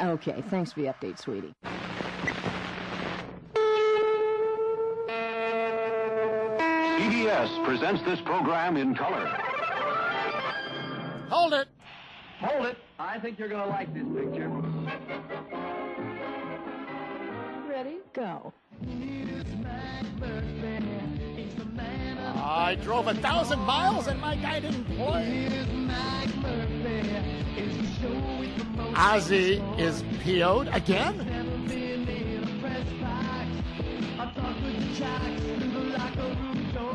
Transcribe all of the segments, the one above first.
Okay, thanks for the update, sweetie. PBS presents this program in color. Hold it. Hold it. I think you're going to like this picture. Ready? Go. I drove a thousand miles and my guy didn't play. Ozzie is PO'd again?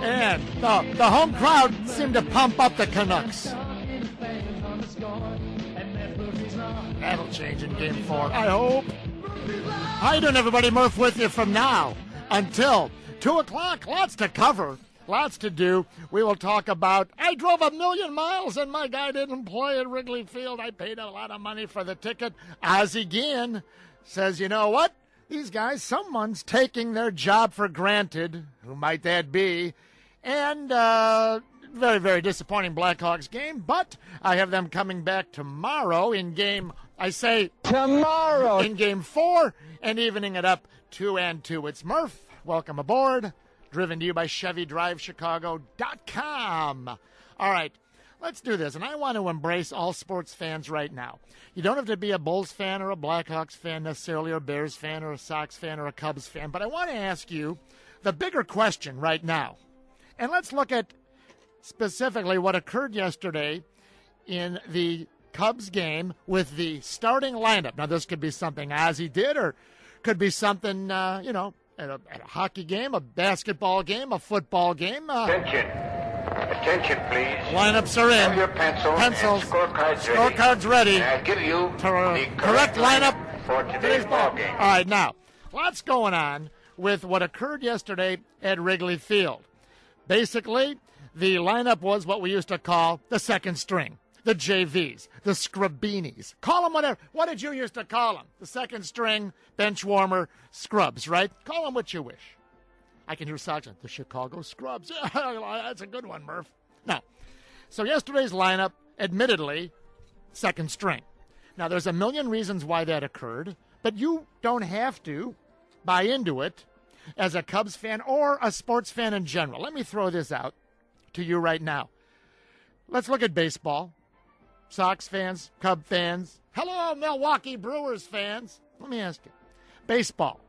And the, the home crowd seemed to pump up the Canucks. That'll change in game four, I hope. How you doing, everybody? Murph with you from now until 2 o'clock. Lots to cover, lots to do. We will talk about I drove a million miles and my guy didn't play at Wrigley Field. I paid a lot of money for the ticket. Ozzie Guillen says, you know what? These guys, someone's taking their job for granted. Who might that be? And uh, very, very disappointing Blackhawks game, but I have them coming back tomorrow in game, I say Tomorrow. in game four and evening it up two and two. It's Murph. Welcome aboard. Driven to you by ChevyDriveChicago.com. All right, let's do this. And I want to embrace all sports fans right now. You don't have to be a Bulls fan or a Blackhawks fan necessarily, or a Bears fan or a Sox fan or a Cubs fan, but I want to ask you the bigger question right now. And let's look at specifically what occurred yesterday in the Cubs game with the starting lineup. Now, this could be something Ozzie did, or could be something, uh, you know, at a, at a, hockey game, a basketball game, a football game. Uh, Attention. Attention, please. lineups are in. Have your pencils, Pencils. and scorecards ready. Scorecards ready. I'll give you To- uh, the correct lineup for today's ball game. All right, now, lots going on with what occurred yesterday at Wrigley Field. Basically, the lineup was what we used to call the second string, the JVs, the Scrabinis. Call them whatever. What did you used to call them? The second string, bench warmer, scrubs, right? Call them what you wish. I can hear Sergeant, the Chicago Scrubs. That's a good one, Murph. Now, so yesterday's lineup, admittedly, second string. Now, there's a million reasons why that occurred, but you don't have to buy into it as a Cubs fan or a sports fan in general. Let me throw this out to you right now. Let's look at baseball. Sox fans, Cub fans. Hello, Milwaukee Brewers fans. Let me ask you baseball,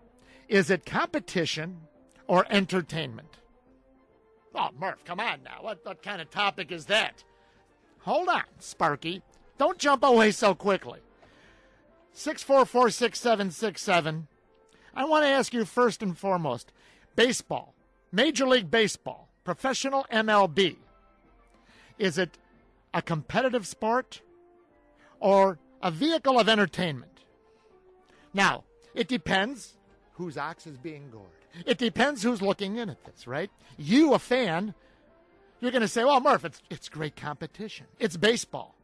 is it competition or entertainment? Oh, Murph, come on now. What, what kind of topic is that? Hold on, Sparky. Don't jump away so quickly. 6446767. I want to ask you first and foremost baseball, Major League Baseball, professional MLB. Is it a competitive sport or a vehicle of entertainment? Now, it depends whose ox is being gored. It depends who's looking in at this, right? You, a fan, you're going to say, well, Murph, it's, it's great competition. It's baseball.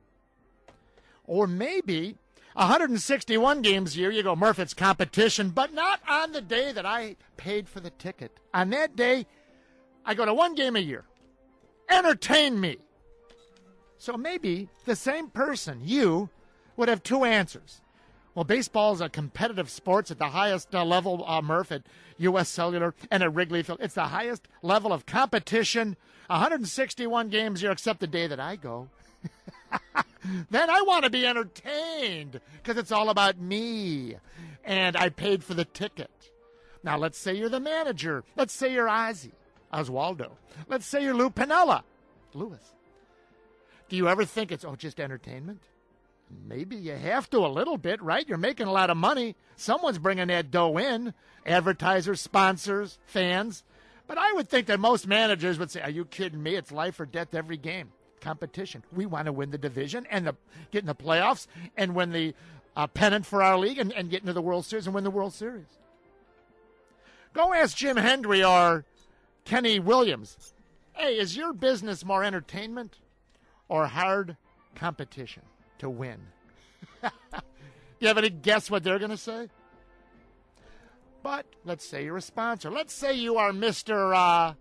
Or maybe 161 games a year, you go, Murph, it's competition, but not on the day that I paid for the ticket. On that day, I go to one game a year. Entertain me. So maybe the same person, you, would have two answers. Well, baseball is a competitive sport at the highest uh, level, uh, Murph, at U.S. Cellular and at Wrigley Field. It's the highest level of competition. 161 games year, except the day that I go. then I want to be entertained because it's all about me. And I paid for the ticket. Now, let's say you're the manager. Let's say you're Ozzie, Oswaldo. Let's say you're Lou Piniella, Lewis. Do you ever think it's, oh, just entertainment? Maybe you have to a little bit, right? You're making a lot of money. Someone's bringing that dough in advertisers, sponsors, fans. But I would think that most managers would say, Are you kidding me? It's life or death every game. Competition. We want to win the division and the, get in the playoffs and win the uh, pennant for our league and, and get into the World Series and win the World Series. Go ask Jim Hendry or Kenny Williams. Hey, is your business more entertainment or hard competition to win? you have any guess what they're going to say? But let's say you're a sponsor. Let's say you are Mr. Uh,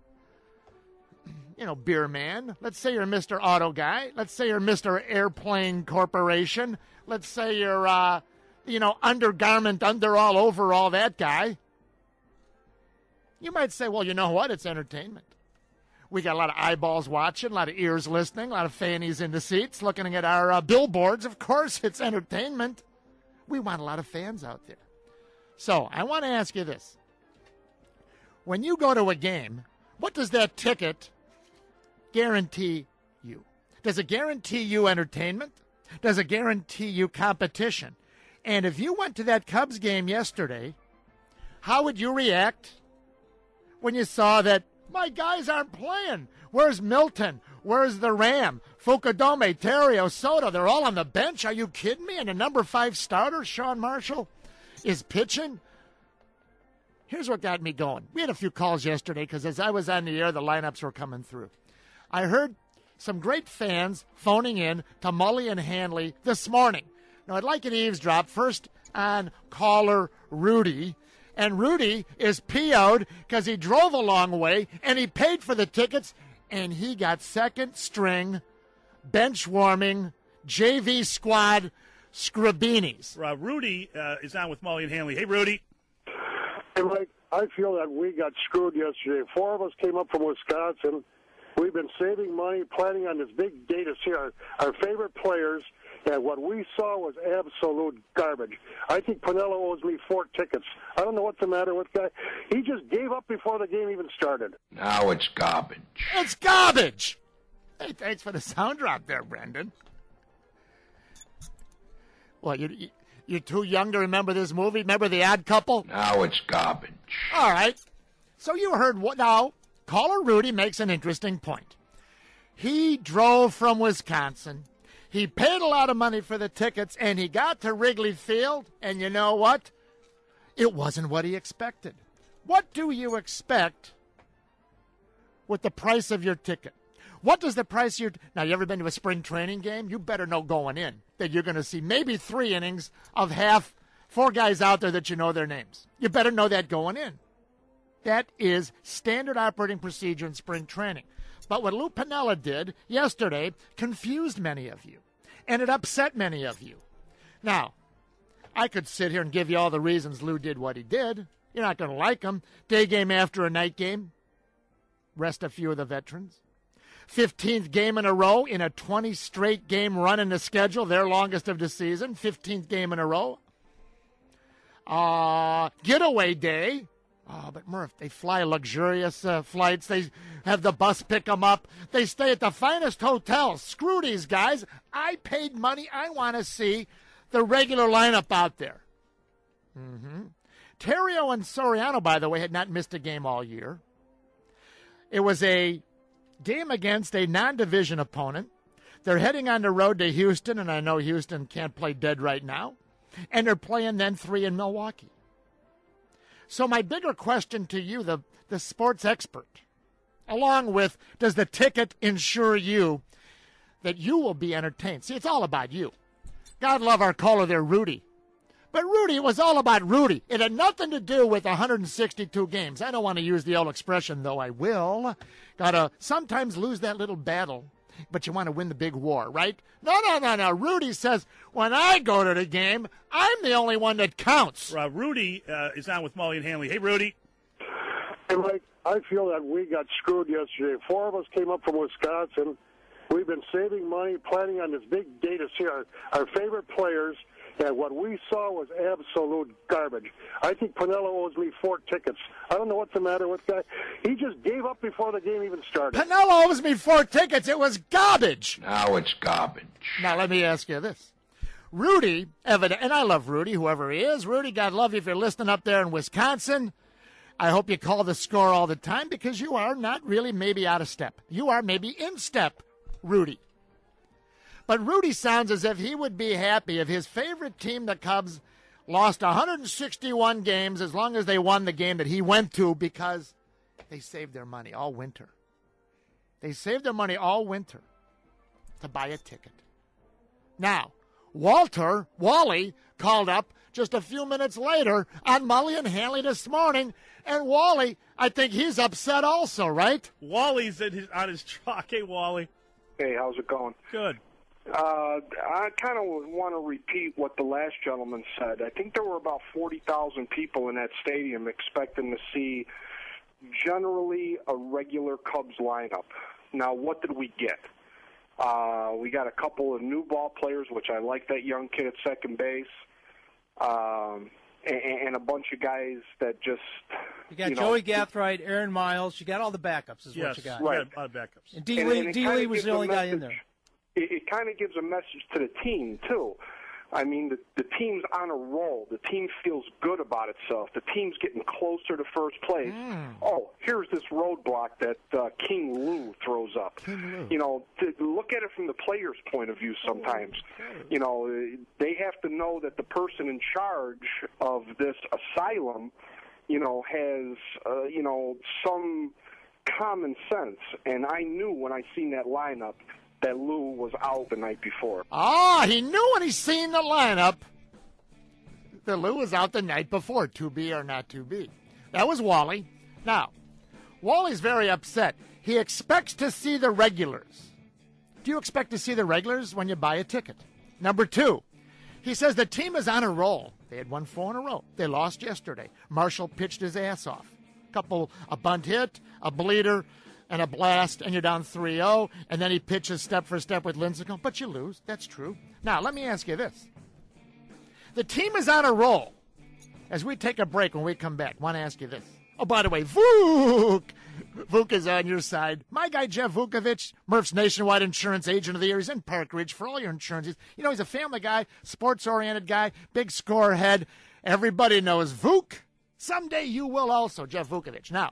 you know, beer man. Let's say you're Mr. Auto Guy. Let's say you're Mr. Airplane Corporation. Let's say you're uh, you know, undergarment, underall, overall, that guy. You might say, well, you know what? It's entertainment. We got a lot of eyeballs watching, a lot of ears listening, a lot of fannies in the seats looking at our uh, billboards. Of course, it's entertainment. We want a lot of fans out there. So I want to ask you this. When you go to a game, what does that ticket guarantee you? Does it guarantee you entertainment? Does it guarantee you competition? And if you went to that Cubs game yesterday, how would you react when you saw that my guys aren't playing? Where's Milton? Where's the Ram? Fukudome, Theriot, Soto, they're all on the bench. Are you kidding me? And the number five starter, Sean Marshall, is pitching. Here's what got me going. We had a few calls yesterday because as I was on the air, the lineups were coming through. I heard some great fans phoning in to Mully and Hanley this morning. Now, I'd like an eavesdrop first on caller Rudy. And Rudy is PO'd because he drove a long way and he paid for the tickets and he got second string, bench warming, JV squad Scribinis. Uh, Rudy uh, is on with Mully and Hanley. Hey, Rudy. Hey, Mike, I feel that we got screwed yesterday. Four of us came up from Wisconsin. We've been saving money, planning on this big day to see our, our favorite players, and what we saw was absolute garbage. I think Pinello owes me four tickets. I don't know what's the matter with guy. He just gave up before the game even started. Now it's garbage. It's garbage. Hey, thanks for the sound drop there, Brendan. Well, you, you you're too young to remember this movie. Remember the Odd Couple? Now it's garbage. All right. So you heard what now? Caller Rudy makes an interesting point. He drove from Wisconsin. He paid a lot of money for the tickets, and he got to Wrigley Field, and you know what? It wasn't what he expected. What do you expect with the price of your ticket? What does the price of your now? You ever been to a spring training game? You better know going in that you're going to see maybe three innings of half, four guys out there that you know their names. You better know that going in. That is standard operating procedure in spring training. But what Lou Piniella did yesterday confused many of you, and it upset many of you. Now, I could sit here and give you all the reasons Lou did what he did. You're not going to like him. Day game after a night game. Rest a few of the veterans. 15th game in a row in a 20 straight game run in the schedule, their longest of the season. 15th game in a row. Uh, getaway day. Oh, but Murph, they fly luxurious uh, flights. They have the bus pick them up. They stay at the finest hotels. Screw these guys. I paid money. I want to see the regular lineup out there. Mm-hmm. Theriot and Soriano, by the way, had not missed a game all year. It was a game against a non division opponent. They're heading on the road to Houston, and I know Houston can't play dead right now. And they're playing then three in Milwaukee. So, my bigger question to you, the, the sports expert, along with does the ticket ensure you that you will be entertained? See, it's all about you. God love our caller there, Rudy. But Rudy was all about Rudy. It had nothing to do with 162 games. I don't want to use the old expression, though I will. Gotta sometimes lose that little battle, but you want to win the big war, right? No, no, no, no. Rudy says, when I go to the game, I'm the only one that counts. Uh, Rudy uh, is on with Mully and Hanley. Hey, Rudy. Hey, Mike, I feel that we got screwed yesterday. Four of us came up from Wisconsin. We've been saving money, planning on this big day to see our, our favorite players, and what we saw was absolute garbage. I think Pinello owes me four tickets. I don't know what's the matter with that. He just gave up before the game even started. Pinello owes me four tickets. It was garbage. Now it's garbage. Now, let me ask you this. Rudy, evident, and I love Rudy, whoever he is. Rudy, God love you if you're listening up there in Wisconsin. I hope you call the score all the time because you are not really maybe out of step. You are maybe in step, Rudy. But Rudy sounds as if he would be happy if his favorite team, the Cubs, lost 161 games as long as they won the game that he went to because they saved their money all winter. They saved their money all winter to buy a ticket. Now, Walter, Wally, called up just a few minutes later on Mully and Hanley this morning, and Wally, I think he's upset also, right? Wally's in his, on his truck. Hey, Wally. Hey, how's it going? Good. Uh, I kind of want to repeat what the last gentleman said. I think there were about 40,000 people in that stadium expecting to see generally a regular Cubs lineup. Now, what did we get? Uh, we got a couple of new ball players, which I like that young kid at second base, um, and, and a bunch of guys that just You got you know, Joey Gathright, Aaron Miles. You got all the backups, is Yes, what you got. Right. yeah, a lot of backups. And D. And- Lee, and it D. Lee was the a only guy in there. It, it kind of gives a message to the team too. I mean, the, the team's on a roll. The team feels good about itself. The team's getting closer to first place. Oh, here's this roadblock that uh, King Lou throws up. You know, to look at it from the player's point of view. Sometimes, you know, they have to know that the person in charge of this asylum, you know, has uh, you know some common sense. And I knew when I seen that lineup that Lou was out the night before. Ah, he knew when he seen the lineup that Lou was out the night before, to be or not to be. That was Wally. Now, Wally's very upset. He expects to see the regulars. Do you expect to see the regulars when you buy a ticket? Number two, he says the team is on a roll. They had won four in a row. They lost yesterday. Marshall pitched his ass off. Couple, a bunt hit, a bleeder, and a blast, and you're down 3 0. And then he pitches step for step with Lincecum. But you lose. That's true. Now, let me ask you this the team is on a roll. As we take a break when we come back, I want to ask you this. Oh, by the way, Vuk! Vuk is on your side. My guy, Jeff Vukovich, Murph's nationwide insurance agent of the year. He's in Park Ridge for all your insurances. You know, he's a family guy, sports oriented guy, big score head. Everybody knows Vuk. Someday you will also, Jeff Vukovich. Now,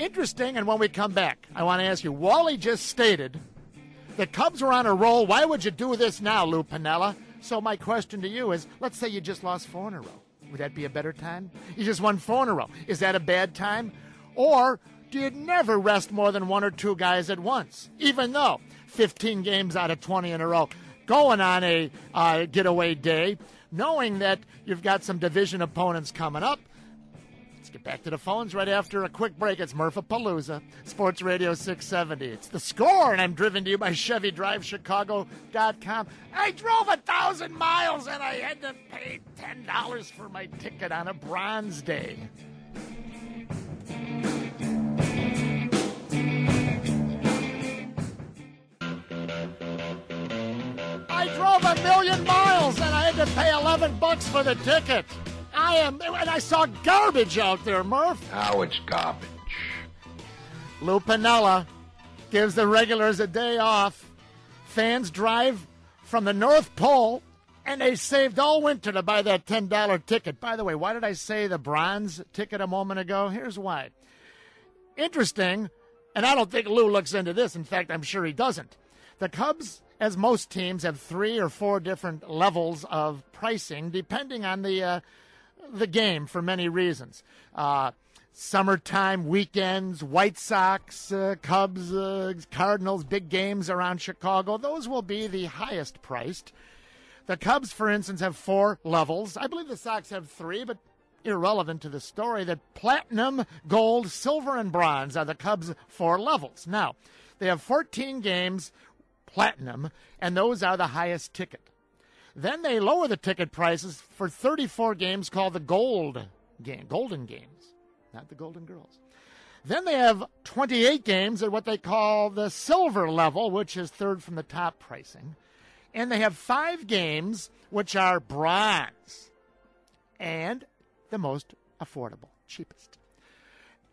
interesting, and when we come back, I want to ask you Wally just stated the Cubs were on a roll. Why would you do this now, Lou Piniella? So my question to you is, let's say you just lost four in a row. Would that be a better time? You just won four in a row. Is that a bad time? Or do you never rest more than one or two guys at once? Even though 15 games out of 20 in a row, going on a uh, getaway day, knowing that you've got some division opponents coming up, Let's get back to the phones right after a quick break. It's Murphapalooza, Sports Radio 670. It's the score, and I'm driven to you by ChevyDriveChicago.com. I drove a thousand miles and I had to pay $10 for my ticket on a bronze day. I drove a million miles and I had to pay 11 bucks for the ticket. I am, and I saw garbage out there, Murph. Now it's garbage. Lou Piniella gives the regulars a day off. Fans drive from the North Pole, and they saved all winter to buy that $10 ticket. By the way, why did I say the bronze ticket a moment ago? Here's why. Interesting, and I don't think Lou looks into this. In fact, I'm sure he doesn't. The Cubs, as most teams, have three or four different levels of pricing depending on the uh, the game for many reasons. Uh, summertime weekends, White Sox, uh, Cubs, uh, Cardinals, big games around Chicago, those will be the highest priced. The Cubs, for instance, have four levels. I believe the Sox have three, but irrelevant to the story that platinum, gold, silver, and bronze are the Cubs' four levels. Now, they have 14 games platinum, and those are the highest ticket. Then they lower the ticket prices for 34 games called the Gold game, Golden Games, not the Golden Girls. Then they have 28 games at what they call the silver level, which is third from the top pricing. And they have five games, which are bronze and the most affordable, cheapest.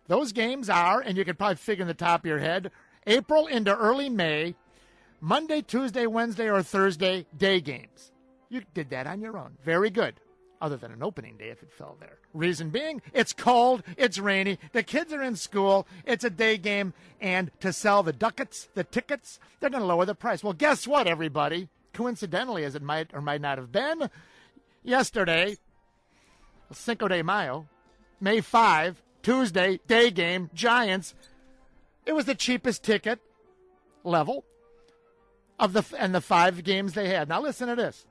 Those games are, and you can probably figure in the top of your head, April into early May, Monday, Tuesday, Wednesday, or Thursday day games. You did that on your own. Very good. Other than an opening day if it fell there. Reason being, it's cold, it's rainy, the kids are in school, it's a day game, and to sell the ducats, the tickets, they're going to lower the price. Well, guess what, everybody? Coincidentally, as it might or might not have been, yesterday, Cinco de Mayo, May 5, Tuesday, day game, Giants, it was the cheapest ticket level of the and the five games they had. Now listen to this.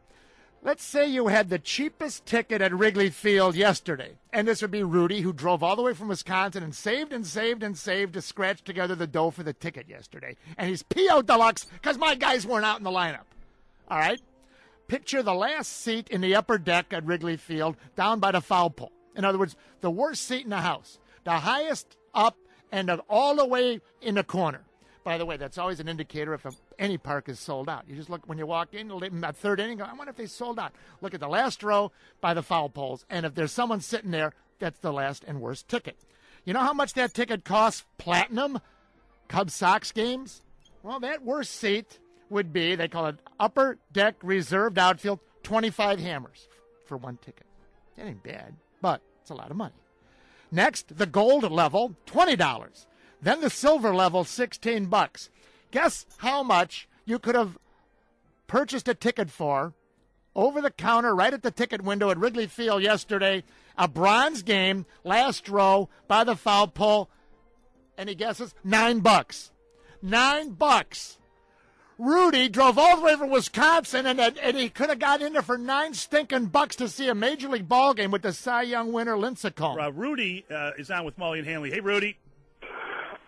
Let's say you had the cheapest ticket at Wrigley Field yesterday, and this would be Rudy, who drove all the way from Wisconsin and saved and saved and saved to scratch together the dough for the ticket yesterday. And he's P.O. Deluxe because my guys weren't out in the lineup. All right? Picture the last seat in the upper deck at Wrigley Field down by the foul pole. In other words, the worst seat in the house, the highest up and all the way in the corner. By the way, that's always an indicator if a, any park is sold out. You just look when you walk in, at third inning, go, I wonder if they sold out. Look at the last row by the foul poles, and if there's someone sitting there, that's the last and worst ticket. You know how much that ticket costs platinum? Cubs Sox games? Well, that worst seat would be, they call it upper deck reserved outfield, 25 hammers for one ticket. That ain't bad, but it's a lot of money. Next, the gold level, $20. Then the silver level, 16 bucks. Guess how much you could have purchased a ticket for over the counter right at the ticket window at Wrigley Field yesterday. A bronze game, last row by the foul pole. Any guesses? Nine bucks. Nine bucks. Rudy drove all the way from Wisconsin, and, and he could have got in there for nine stinking bucks to see a Major League ball game with the Cy Young winner, Lincecum. Uh, Rudy uh, is on with Mully and Hanley. Hey, Rudy.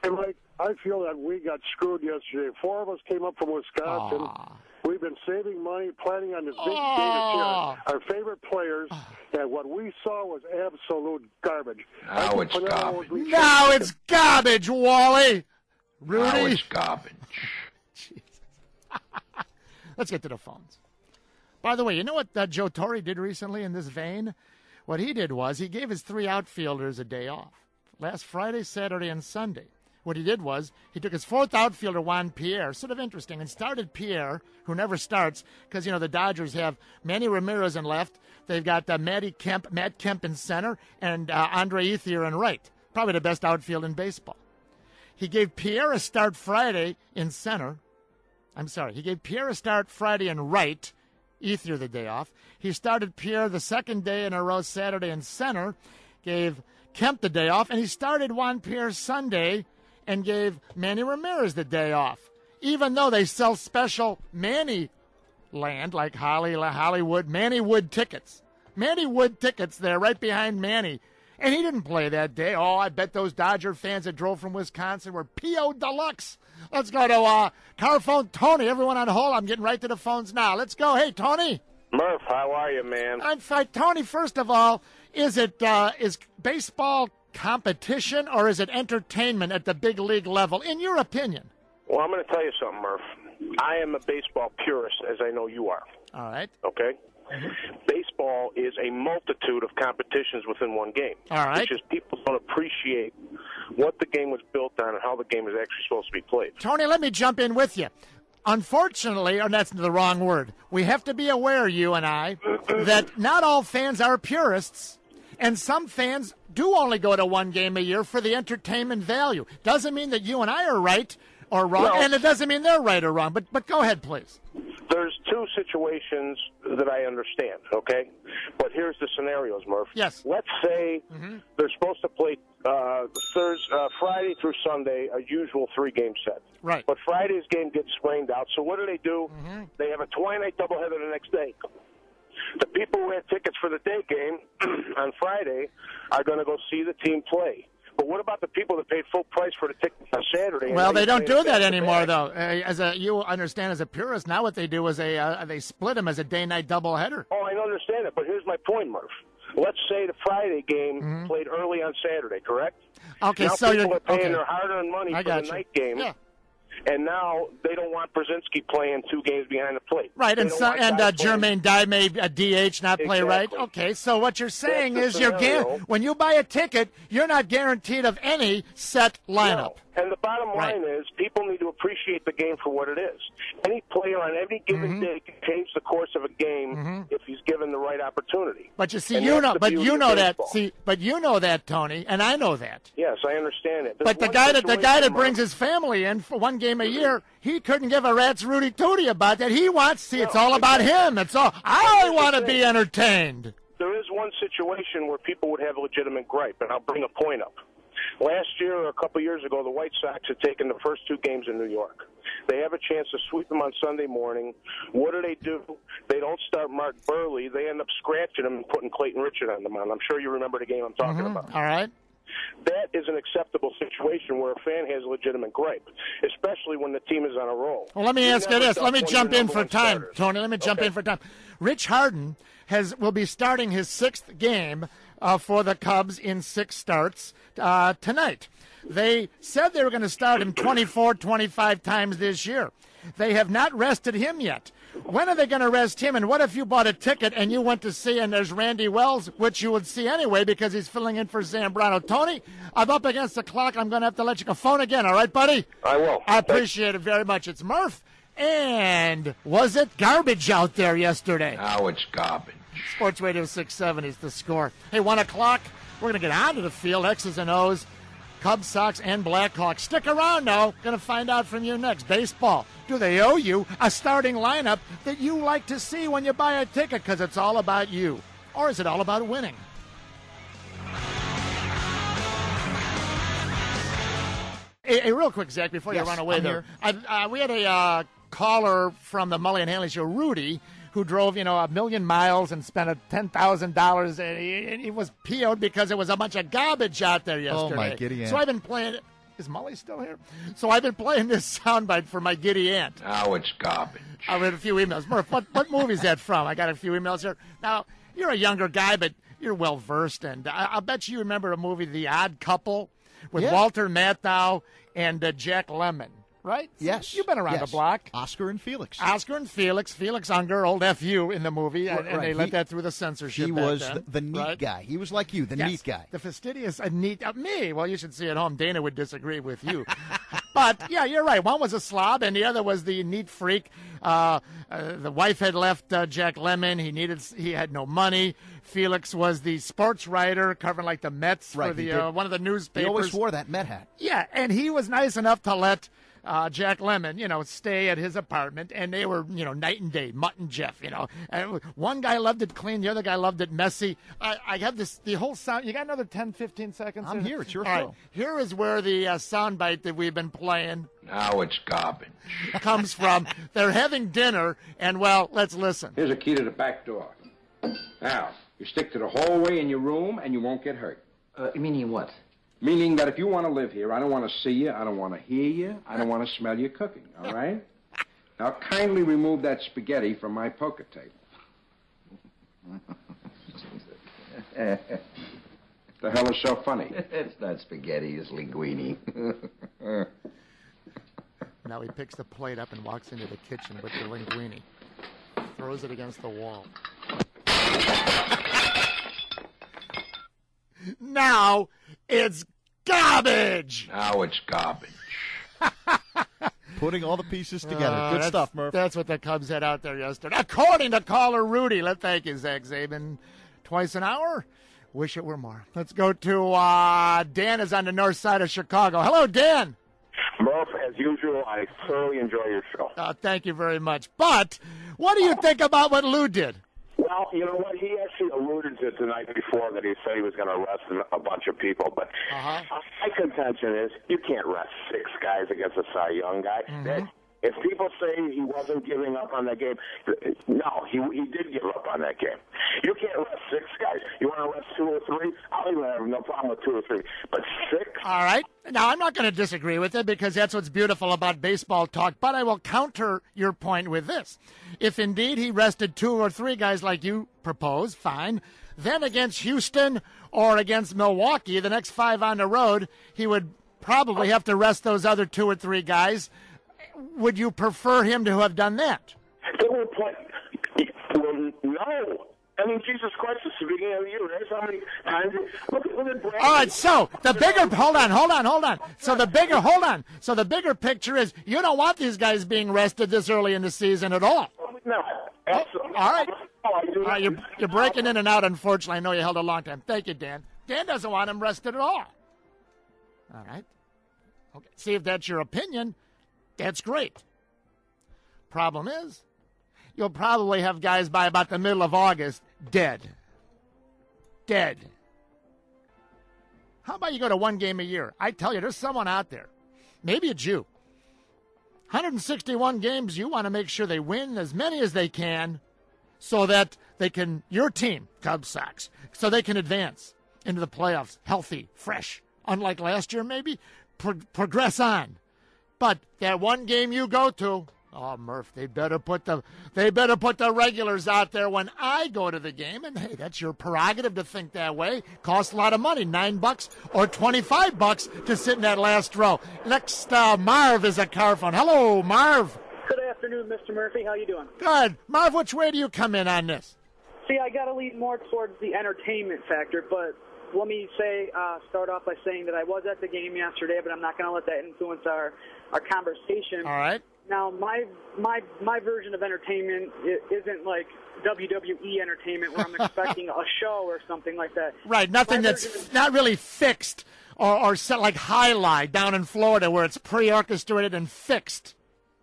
Hey, Mike, I feel that we got screwed yesterday. Four of us came up from Wisconsin. Aww. We've been saving money, planning on this big Aww. day to see our, our favorite players, and what we saw was absolute garbage. Now it's garbage. Now it's garbage, Wally. Now Rudy. it's garbage. Let's get to the phones. By the way, you know what uh, Joe Torre did recently in this vein? What he did was he gave his three outfielders a day off last Friday, Saturday, and Sunday. What he did was he took his fourth outfielder, Juan Pierre, sort of interesting, and started Pierre, who never starts because, you know, the Dodgers have Manny Ramirez in left. They've got uh, Matty Kemp, Matt Kemp in center, and uh, Andre Ethier in right. Probably the best outfield in baseball. He gave Pierre a start Friday in center. I'm sorry. He gave Pierre a start Friday in right, Ethier the day off. He started Pierre the second day in a row Saturday in center, gave Kemp the day off, and he started Juan Pierre Sunday and gave Manny Ramirez the day off. Even though they sell special Manny land like Holly, Hollywood, Manny Wood tickets. Manny Wood tickets there right behind Manny. And he didn't play that day. Oh, I bet those Dodger fans that drove from Wisconsin were P.O. Deluxe. Let's go to uh, car phone Tony. Everyone on hold. I'm getting right to the phones now. Let's go. Hey, Tony. Murph, how are you, man? I'm fine. Tony, first of all, is it uh, is baseball competition or is it entertainment at the big league level, in your opinion? Well, I'm going to tell you something, Murph. I am a baseball purist, as I know you are. All right. Okay? Mm-hmm. Baseball is a multitude of competitions within one game. All right. It's just people don't appreciate what the game was built on and how the game is actually supposed to be played. Tony, let me jump in with you. Unfortunately, or that's the wrong word, we have to be aware, you and I, that not all fans are purists, and some fans do only go to one game a year for the entertainment value. Doesn't mean that you and I are right or wrong, No. and it doesn't mean they're right or wrong. But but go ahead, please. There's two situations that I understand, okay? But here's the scenarios, Murph. Yes. Let's say they're supposed to play uh, Thursday, uh, Friday through Sunday, a usual three-game set. Right. But Friday's game gets rained out. So what do they do? They have a twilight doubleheader the next day. The people who had tickets for the day game on Friday are going to go see the team play. But what about the people that paid full price for the ticket on Saturday? Well, they don't do that anymore, though. As a you understand, as a purist, now what they do is they uh, they split them as a day-night doubleheader. Oh, I understand it, but here's my point, Murph. Let's say the Friday game played early on Saturday, correct? Mm-hmm. Okay, now so people you're are paying okay. their hard-earned money I for the you. night game, Yeah. And now they don't want Pierzynski playing two games behind the plate. Right, They and so, and uh, Jermaine Dye may uh, DH not play right. Okay, so what you're saying That's is you're when you buy a ticket, you're not guaranteed of any set lineup. No. And the bottom Right. line is, people need to appreciate the game for what it is. Any player on any given Mm-hmm. day can change the course of a game if he's given the right opportunity. But you see, And you know, but you know that. baseball. See, but you know that, Tony, and I know that. Yes, I understand it. There's But the guy that the guy that brings his family in for one game a year, he couldn't give a rat's Rudy Tooty about that. He wants see, it's all about him. It's all. I want to be entertained. there is one situation where people would have a legitimate gripe, and I'll bring a point up. Last year or a couple years ago, the White Sox had taken the first two games in New York. They have a chance to sweep them on Sunday morning. What do they do? They don't start Mark Buehrle. They end up scratching him and putting Clayton Richard on the mound. I'm sure you remember the game I'm talking mm-hmm. about. All right. That is an acceptable situation where a fan has a legitimate gripe, especially when the team is on a roll. Well, let me You ask you this. Let me jump in for time, starters. Tony. Let me jump in for time. Rich Harden has will be starting his sixth game uh, for the Cubs in six starts uh, tonight. They said they were going to start him 24, 25 times this year. They have not rested him yet. When are they going to arrest him? And what if you bought a ticket and you went to see and there's Randy Wells, which you would see anyway because he's filling in for Zambrano? Oh, Tony, I'm up against the clock. I'm going to have to let you go. Phone again, all right, buddy? I will. I appreciate it very much. It's Murph. And was it garbage out there yesterday? Now it's garbage. Sports Radio 670 is the score. Hey, 1 o'clock, we're going to get out of the field, X's and O's, Cubs, Sox, and Blackhawks. Stick around now. Going to find out from you next. Baseball. Do they owe you a starting lineup that you like to see when you buy a ticket because it's all about you? Or is it all about winning? Hey, hey, real quick, Zach, before Yes, you run away I'm there, I, uh, we had a uh, caller from the Mully and Hanley show, Rudy, who drove you know a million miles and spent a ten thousand dollars, and he, was PO'd because there was a bunch of garbage out there yesterday. Oh, my giddy aunt. So I've been playing. Is Mully still here? So I've been playing this soundbite for my giddy aunt. Now it's garbage. I read a few emails. Murph, what, what movie is that from? I got a few emails here. Now, you're a younger guy, but you're well versed, and I, I'll bet you remember a movie, The Odd Couple, with Yeah. Walter Matthau and uh, Jack Lemmon, right? Yes. You've been around Yes. the block. Oscar and Felix. Oscar and Felix, Felix Unger, old FU in the movie, and, and Right, they let that through the censorship. He was then, the, the neat right? guy. He was like you, the Yes, neat guy. The fastidious, uh, neat. Uh, me, well, you should see at home. Dana would disagree with you. but, yeah, you're right. One was a slob, and the other was the neat freak. Uh, uh, the wife had left uh, Jack Lemmon. He needed, he had no money. Felix was the sports writer covering like the Mets Right, for the uh, one of the newspapers. He always wore that Met hat. Yeah, and he was nice enough to let uh, Jack Lemmon, you know, stay at his apartment, and they were, you know, night and day, Mutt and Jeff, you know. And one guy loved it clean, the other guy loved it messy. I, I have this, the whole sound. You got another 10, 15 seconds? I'm here. It's your All right, show. Here is where the uh, soundbite that we've been playing Now it's garbage. comes from. They're having dinner, and well, let's listen. Here's a key to the back door. Now, you stick to the hallway in your room and you won't get hurt. Uh, meaning what? Meaning that if you want to live here, I don't want to see you, I don't want to hear you, I don't want to smell you cooking, all right? Now, kindly remove that spaghetti from my poker table. the hell is so funny? it's not spaghetti, it's linguine. Now he picks the plate up and walks into the kitchen with the linguine, throws it against the wall. now it's garbage. Now it's garbage. Putting all the pieces together. Uh, Good stuff, Murph. That's what the Cubs had out there yesterday. According to caller Rudy. Let's thank you, Zach Zabin. Twice an hour. Wish it were more. Let's go to uh, Dan is on the north side of Chicago. Hello, Dan. Murph, as usual, I thoroughly enjoy your show. Uh, thank you very much. But what do you think about what Lou did? Well, you know what? He actually alluded to the night before that he said he was going to arrest a bunch of people. But Uh-huh. my contention is you can't arrest six guys against a Cy Young guy. Mm-hmm. That- if people say he wasn't giving up on that game, no, he he did give up on that game. You can't rest six guys. You want to rest two or three? I'll even have no problem with two or three. But six? All right. Now, I'm not going to disagree with it because that's what's beautiful about baseball talk, but I will counter your point with this. If indeed he rested two or three guys like you propose, fine. Then against Houston or against Milwaukee, the next five on the road, he would probably have to rest those other two or three guys. Would you prefer him to have done that? They were playing. Well, no. I mean, Jesus Christ, it's the beginning of the year. That's how many times. Look, look at Brad. All right, so the bigger hold on, hold on, hold on. So the bigger hold on. So the bigger picture is you don't want these guys being rested this early in the season at all. No. Absolutely. Oh, all right. Oh, do All right, you're, you're breaking in and out, unfortunately. I know you held a long time. Thank you, Dan. Dan doesn't want him rested at all. All right. Okay. See if that's your opinion. That's great. Problem is, you'll probably have guys by about the middle of August dead. Dead. How about you go to one game a year? I tell you, there's someone out there, maybe a Jew. 161 games, you want to make sure they win as many as they can so that they can, your team, Cubs Sox, so they can advance into the playoffs healthy, fresh, unlike last year, maybe pro- progress on. But that one game you go to, oh Murph, they better put the they better put the regulars out there when I go to the game. And hey, that's your prerogative to think that way. Costs a lot of money, nine bucks or twenty five bucks to sit in that last row. Next, uh, Marv is a car phone. Hello, Marv. Good afternoon, Mr. Murphy. How you doing? Good, Marv. Which way do you come in on this? See, I got to lean more towards the entertainment factor, but let me say, uh, start off by saying that I was at the game yesterday, but I'm not going to let that influence our our conversation. All right. Now, my my my version of entertainment isn't like WWE entertainment where I'm expecting a show or something like that. Right, nothing My that's is- not really fixed or, or set like highlight down in Florida where it's pre-orchestrated and fixed.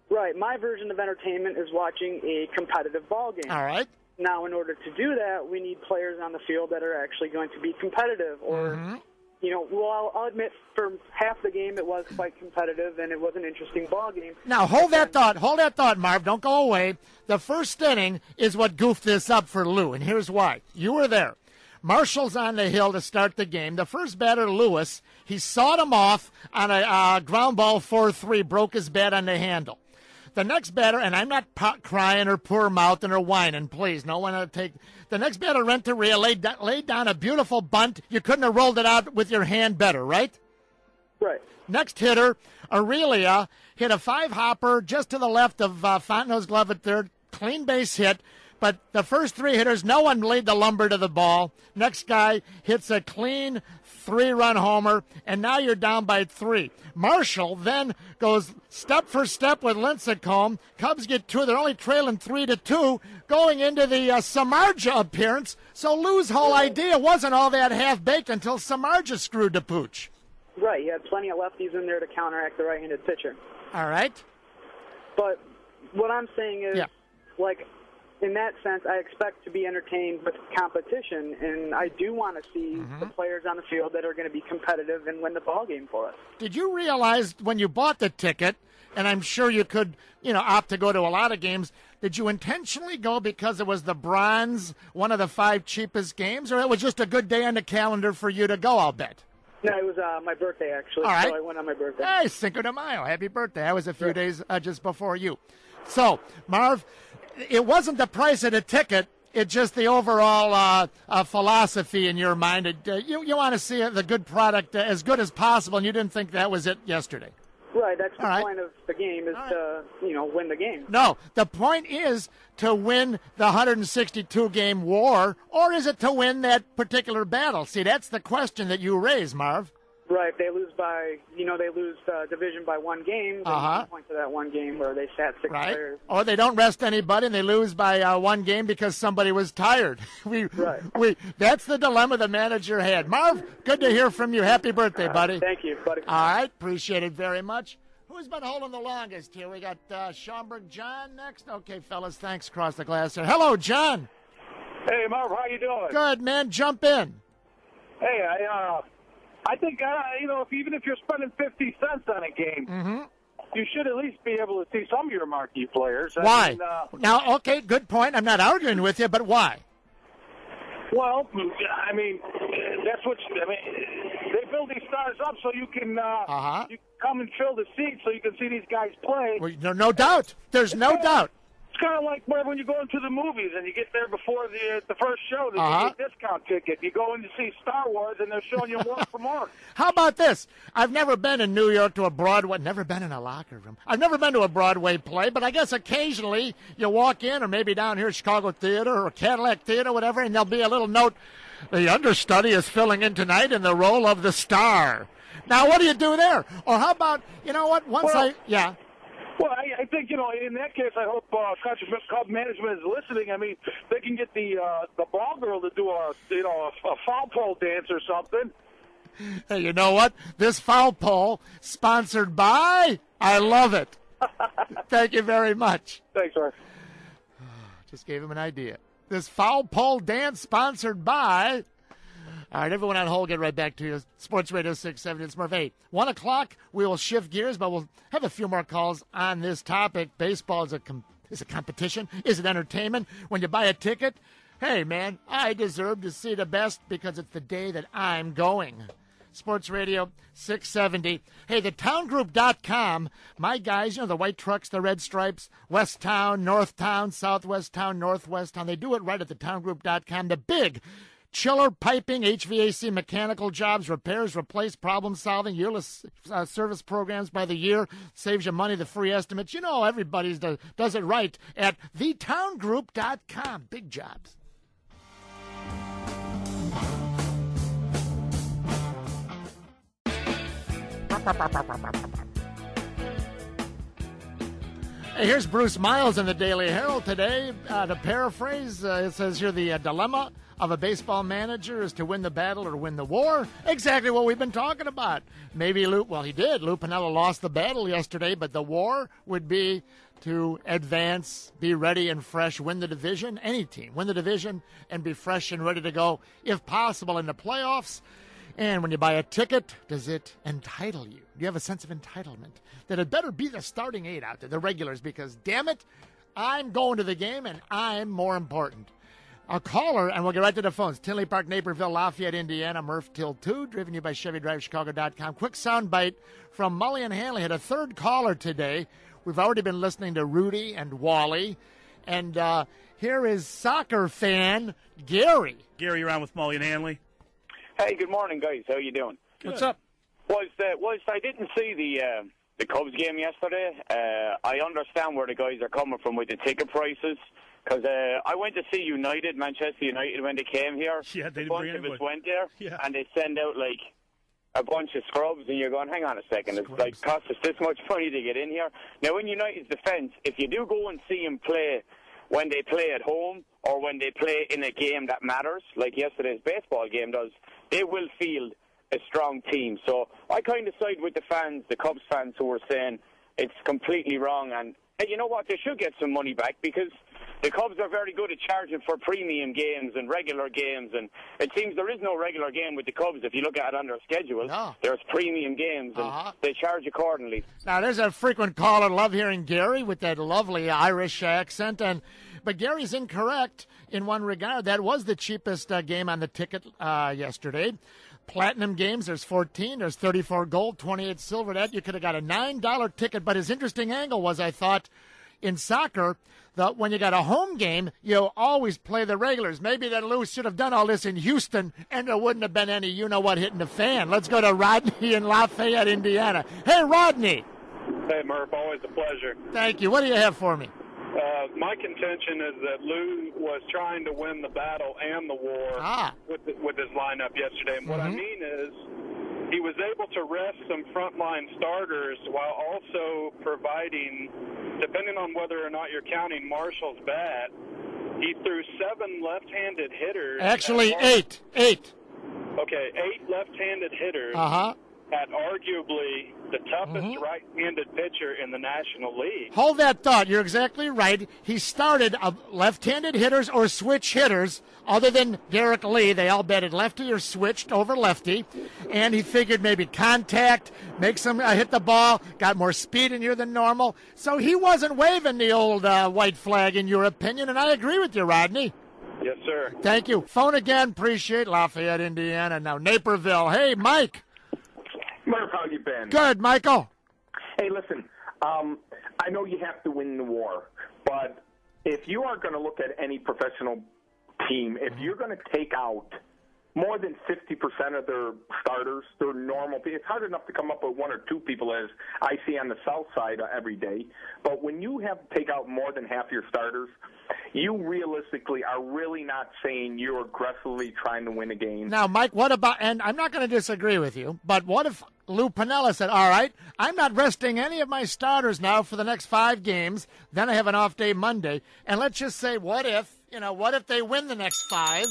Right. My version of entertainment is watching a competitive ball game. All right. Now, in order to do that, we need players on the field that are actually going to be competitive. Or, Mm-hmm. you know, well, I'll, I'll admit for half the game it was quite competitive and it was an interesting ball game. Now hold that thought. Hold that thought, Marv. Don't go away. The first inning is what goofed this up for Lou, and here's why. You were there. Marshall's on the hill to start the game. The first batter, Lewis, he sawed him off on a uh, ground ball 4-3, broke his bat on the handle. The next batter, and I'm not crying or poor mouthing or whining, please. No one to take. The next batter, Renteria, laid, laid down a beautiful bunt. You couldn't have rolled it out with your hand better, right? Right. Next hitter, Aurilia, hit a five hopper just to the left of uh, Fontenot's glove at third. Clean base hit. But the first three hitters, no one laid the lumber to the ball. Next guy hits a clean three run homer, and now you're down by three. Marshall then goes step for step with Lincecum. Cubs get two. They're only trailing three to two going into the uh, Samardzija appearance. So Lou's whole idea wasn't all that half baked until Samardzija screwed the pooch. Right. He had plenty of lefties in there to counteract the right-handed pitcher. All right. But what I'm saying is, Yeah. like, in that sense, I expect to be entertained with competition, and I do want to see Mm-hmm. the players on the field that are going to be competitive and win the ball game for us. Did you realize when you bought the ticket, and I'm sure you could, you know, opt to go to a lot of games, did you intentionally go because it was the bronze, one of the five cheapest games, or it was just a good day on the calendar for you to go, I'll bet? No, it was uh, my birthday actually, All right. so I went on my birthday. Hey, Cinco de Mayo. Happy birthday. I was a few days uh, just before you. So, Marv, it wasn't the price of the ticket. It's just the overall uh, uh, philosophy in your mind. It, uh, you you want to see the good product uh, as good as possible, and you didn't think that was it yesterday. Right, that's the right. point of the game is to you know win the game. No, the point is to win the 162 game war, or is it to win that particular battle? See, that's the question that you raise, Marv. Right, if they lose by you know they lose uh, division by one game, then Uh-huh. point to that one game where they sat six Right. players. Or they don't rest anybody and they lose by uh, one game because somebody was tired. we, we, that's the dilemma the manager had. Marv, good to hear from you. Happy birthday, buddy. Thank you, buddy. All right, appreciate it very much. Who's been holding the longest here? We got uh, Schaumburg John next. Okay, fellas, thanks. Across the glass here. Hello, John. Hey, Marv, how you doing? Good man. Jump in. Hey, I uh, I think uh, you know, if even if you're spending fifty cents on a game, Mm-hmm. you should at least be able to see some of your marquee players. I Why? mean, uh, now, okay, good point. I'm not arguing with you, but why? well, I mean, that's what I mean. They build these stars up so you can uh, Uh-huh. you come and fill the seats so you can see these guys play. Well, no, no doubt. There's no doubt. It's kind of like when you go into the movies and you get there before the the first show, they Uh-huh. a discount ticket. You go in to see Star Wars and they're showing you more for more. How about this? I've never been in New York to a Broadway, never been in a locker room. I've never been to a Broadway play, but I guess occasionally you walk in, or maybe down here at Chicago Theater or Cadillac Theater, whatever, and there'll be a little note. The understudy is filling in tonight in the role of the star. Now, what do you do there? Or how about, you know what? Once Well- I, yeah. Well, I, I think you know. In that case, I hope uh, Club management is listening. I mean, they can get the uh, the ball girl to do a you know a, a foul pole dance or something. Hey, you know what? This foul pole sponsored by. I love it. Thank you very much. Thanks, sir. Just gave him an idea. This foul pole dance sponsored by. All right, everyone on hold, get right back to you. Sports Radio 670, it's Murphy. 1 o'clock, we will shift gears, but we'll have a few more calls on this topic. Baseball is a, com- is a competition, is it entertainment? When you buy a ticket, hey, man, I deserve to see the best because it's the day that I'm going. Sports Radio 670. Hey, the towngroup.com, my guys, you know, the white trucks, the red stripes, West Town, North Town, Southwest Town, Northwest Town, they do it right at the towngroup.com. The big chiller, piping, HVAC, mechanical jobs, repairs, replace, problem solving, yearless uh, service programs by the year, saves you money, the free estimates. You know, everybody does, does it right at thetowngroup.com. Big jobs. Hey, here's Bruce Miles in the Daily Herald today. Uh, to paraphrase, uh, it says here the uh, dilemma of a baseball manager is to win the battle or win the war. Exactly what we've been talking about. Maybe Lou, well, he did. Lou Piniella lost the battle yesterday, but the war would be to advance, be ready and fresh, win the division. Any team, win the division and be fresh and ready to go, if possible, in the playoffs. And when you buy a ticket, does it entitle you? Do you have a sense of entitlement? That it better be the starting eight out there, the regulars, because damn it, I'm going to the game and I'm more important. A caller, and we'll get right to the phones. Tinley Park, Naperville, Lafayette, Indiana, Murph Till 2, driven you by ChevyDriveChicago.com. Quick sound bite from Mully and Hanley. Had a third caller today. We've already been listening to Rudy and Wally. And uh, here is soccer fan Gary. Gary, you're on with Mully and Hanley. Hey, good morning, guys. How you doing? What's up? Was uh, was I didn't see the uh, the Cubs game yesterday. Uh, I understand where the guys are coming from with the ticket prices. Because uh, I went to see United, Manchester United, when they came here. Yeah, they a bunch of us went there, Yeah. and they send out like a bunch of scrubs, and you're going, hang on a second, it's like cost us this much money to get in here. Now, in United's defence, if you do go and see them play when they play at home or when they play in a game that matters, like yesterday's baseball game does, they will field a strong team. So I kind of side with the fans, the Cubs fans, who are saying it's completely wrong. And hey, you know what? They should get some money back because the Cubs are very good at charging for premium games and regular games. And it seems there is no regular game with the Cubs if you look at it on their schedule. There's premium games and Uh-huh. they charge accordingly. Now, there's a frequent caller. Love hearing Gary with that lovely Irish accent. And but Gary's incorrect in one regard. That was the cheapest uh, game on the ticket uh, yesterday. Platinum games, there's 14, there's 34 gold, 28 silver. That you could have got a nine dollar ticket. But his interesting angle was, I thought, in soccer, that when you got a home game, you always play the regulars. Maybe that Lewis should have done all this in Houston, and there wouldn't have been any you know what hitting the fan. Let's go to Rodney in Lafayette, Indiana. Hey, Rodney. Hey, Murph, always a pleasure. Thank you. What do you have for me? Uh, my contention is that Lou was trying to win the battle and the war Ah. with, with his lineup yesterday. And what I Mhm. mean is, he was able to rest some frontline starters while also providing, depending on whether or not you're counting Marshall's bat, he threw seven left-handed hitters. Actually, eight. Eight. Okay, eight left-handed hitters. Uh huh. At arguably the toughest right-handed pitcher in the National League. Hold that thought. You're exactly right. He started uh, left-handed hitters or switch hitters. Other than Derrek Lee, they all batted lefty or switched over lefty, and he figured maybe contact, make some uh, hit the ball, got more speed in here than normal. So he wasn't waving the old uh, white flag, in your opinion, and I agree with you, Rodney. Yes, sir. Thank you. Phone again. Appreciate Lafayette, Indiana. Now Naperville. Hey, Mike. Murph, how you been? Good, Michael. Hey, listen. Um, I know you have to win the war, but if you are going to look at any professional team, if you're going to take out more than 50% of their starters, their normal people, it's hard enough to come up with one or two people as I see on the south side every day. But when you have to take out more than half your starters, you realistically are really not saying you're aggressively trying to win a game. Now, Mike, what about, and I'm not going to disagree with you, but what if Lou Piniella said, all right, I'm not resting any of my starters now for the next five games, then I have an off day Monday, and let's just say, what if, you know, what if they win the next five?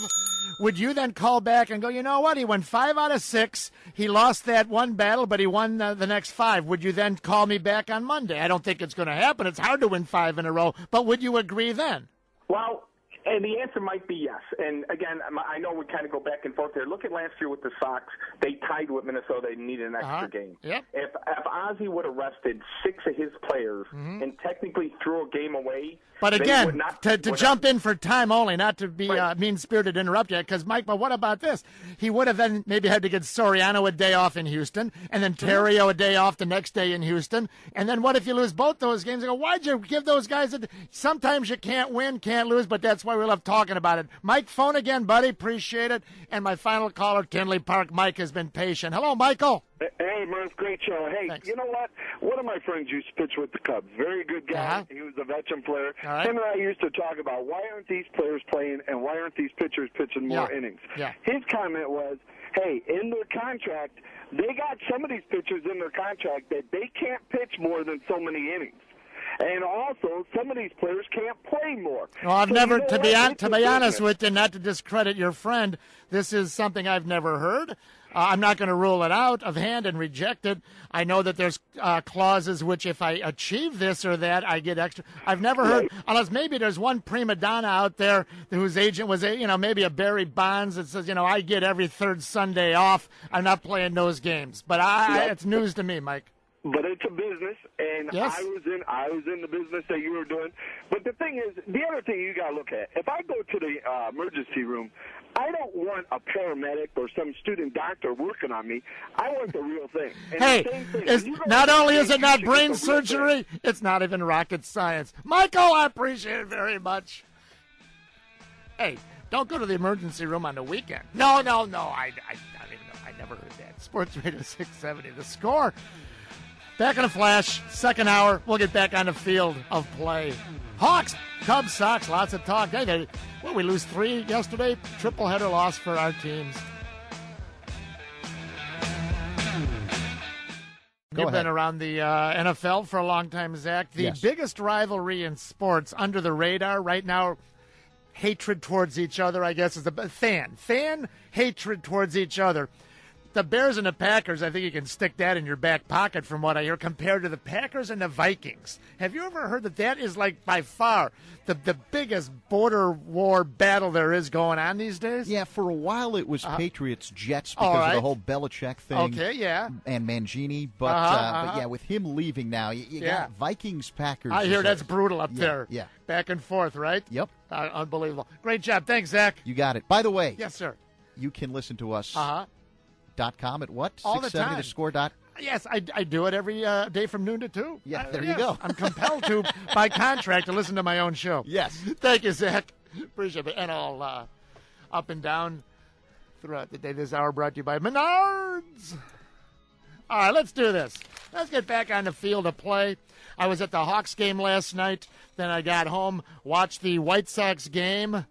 Would you then call back and go, you know what, he won five out of six, he lost that one battle, but he won uh, the next five. Would you then call me back on Monday? I don't think it's going to happen. It's hard to win five in a row, but would you agree then? Well, And the answer might be yes. And again, I'm- know we kind of go back and forth here. Look at last year with the Sox; they tied with Minnesota. They needed an extra Uh-huh. game. Yep. If if Ozzie would have rested six of his players and technically threw a game away, Mm-hmm. But again, not, to, to jump in for time only, not to be uh, mean spirited, interrupt you, because Mike. But what about this? He would have then maybe had to get Soriano a day off in Houston, and then Theriot a day off the next day in Houston, and then what if you lose both those games? You go, why'd you give those guys? A, sometimes you can't win, can't lose, but that's why we love talking about it. Mike, phone again, buddy. Appreciate it. And my final caller, Tinley Park. Mike has been patient. Hello, Michael. Hey, Murph, great show. Hey, you know what? One of my friends used to pitch with the Cubs. Very good guy. Uh-huh. He was a veteran player. Right. Him and I used to talk about why aren't these players playing and why aren't these pitchers pitching more Yeah. innings? Yeah. His comment was, hey, in their contract, they got some of these pitchers in their contract that they can't pitch more than so many innings. And also, some of these players can't play more. Well, I've So never, you know to be on, to be honest with you, not to discredit your friend, this is something I've never heard. Uh, I'm not going to rule it out of hand and reject it. I know that there's uh, clauses which, if I achieve this or that, I get extra. I've never heard, unless maybe there's one prima donna out there whose agent was, a, you know, maybe a Barry Bonds that says, you know, I get every third Sunday off. I'm not playing those games. But I, I, Yep. it's news to me, Mike. But it's a business, and Yes. I was in I was in the business that you were doing. But the thing is, the other thing you got to look at: if I go to the uh, emergency room, I don't want a paramedic or some student doctor working on me. I want the real thing. And Hey, thing, is, when you go not only is it not brain get the real thing. surgery, it's not even rocket science. Michael, I appreciate it very much. Hey, don't go to the emergency room on the weekend. No, no, no. I, I, I. I never heard that. Sports Radio 670. The score. Back in a flash. Second hour. We'll get back on the field of play. Hawks, Cubs, Sox. Lots of talk. Hey, they, well, we lose three yesterday. Triple header loss for our teams. Go You've ahead. been around the uh, NFL for a long time, Zach. The Yes. biggest rivalry in sports under the radar right now, hatred towards each other, I guess, is the fan. Fan hatred towards each other. The Bears and the Packers, I think you can stick that in your back pocket from what I hear, compared to the Packers and the Vikings. Have you ever heard that that is like by far the, the biggest border war battle there is going on these days? Yeah, for a while it was Uh-huh. Patriots Jets because of the whole Belichick thing. Okay, yeah. And Mangini, but Uh-huh, uh, uh-huh. but yeah, with him leaving now, you, you Yeah. got Vikings Packers. I hear that's brutal up yeah, there. Yeah, Back and forth, right? Yep. Uh, unbelievable. Great job. Thanks, Zach. you got it. By the way, Yes, sir. you can listen to us Uh huh. Dot com at what All the time. the score dot. Yes, I, I do it every uh, day from noon to two. Yeah, Uh, there you yes, go. I'm compelled to by contract to listen to my own show. Yes. Thank you, Zach. Appreciate it. And all uh, up and down throughout the day. This hour brought to you by Menards. All right, let's do this. Let's get back on the field of play. I was at the Hawks game last night. Then I got home, watched the White Sox game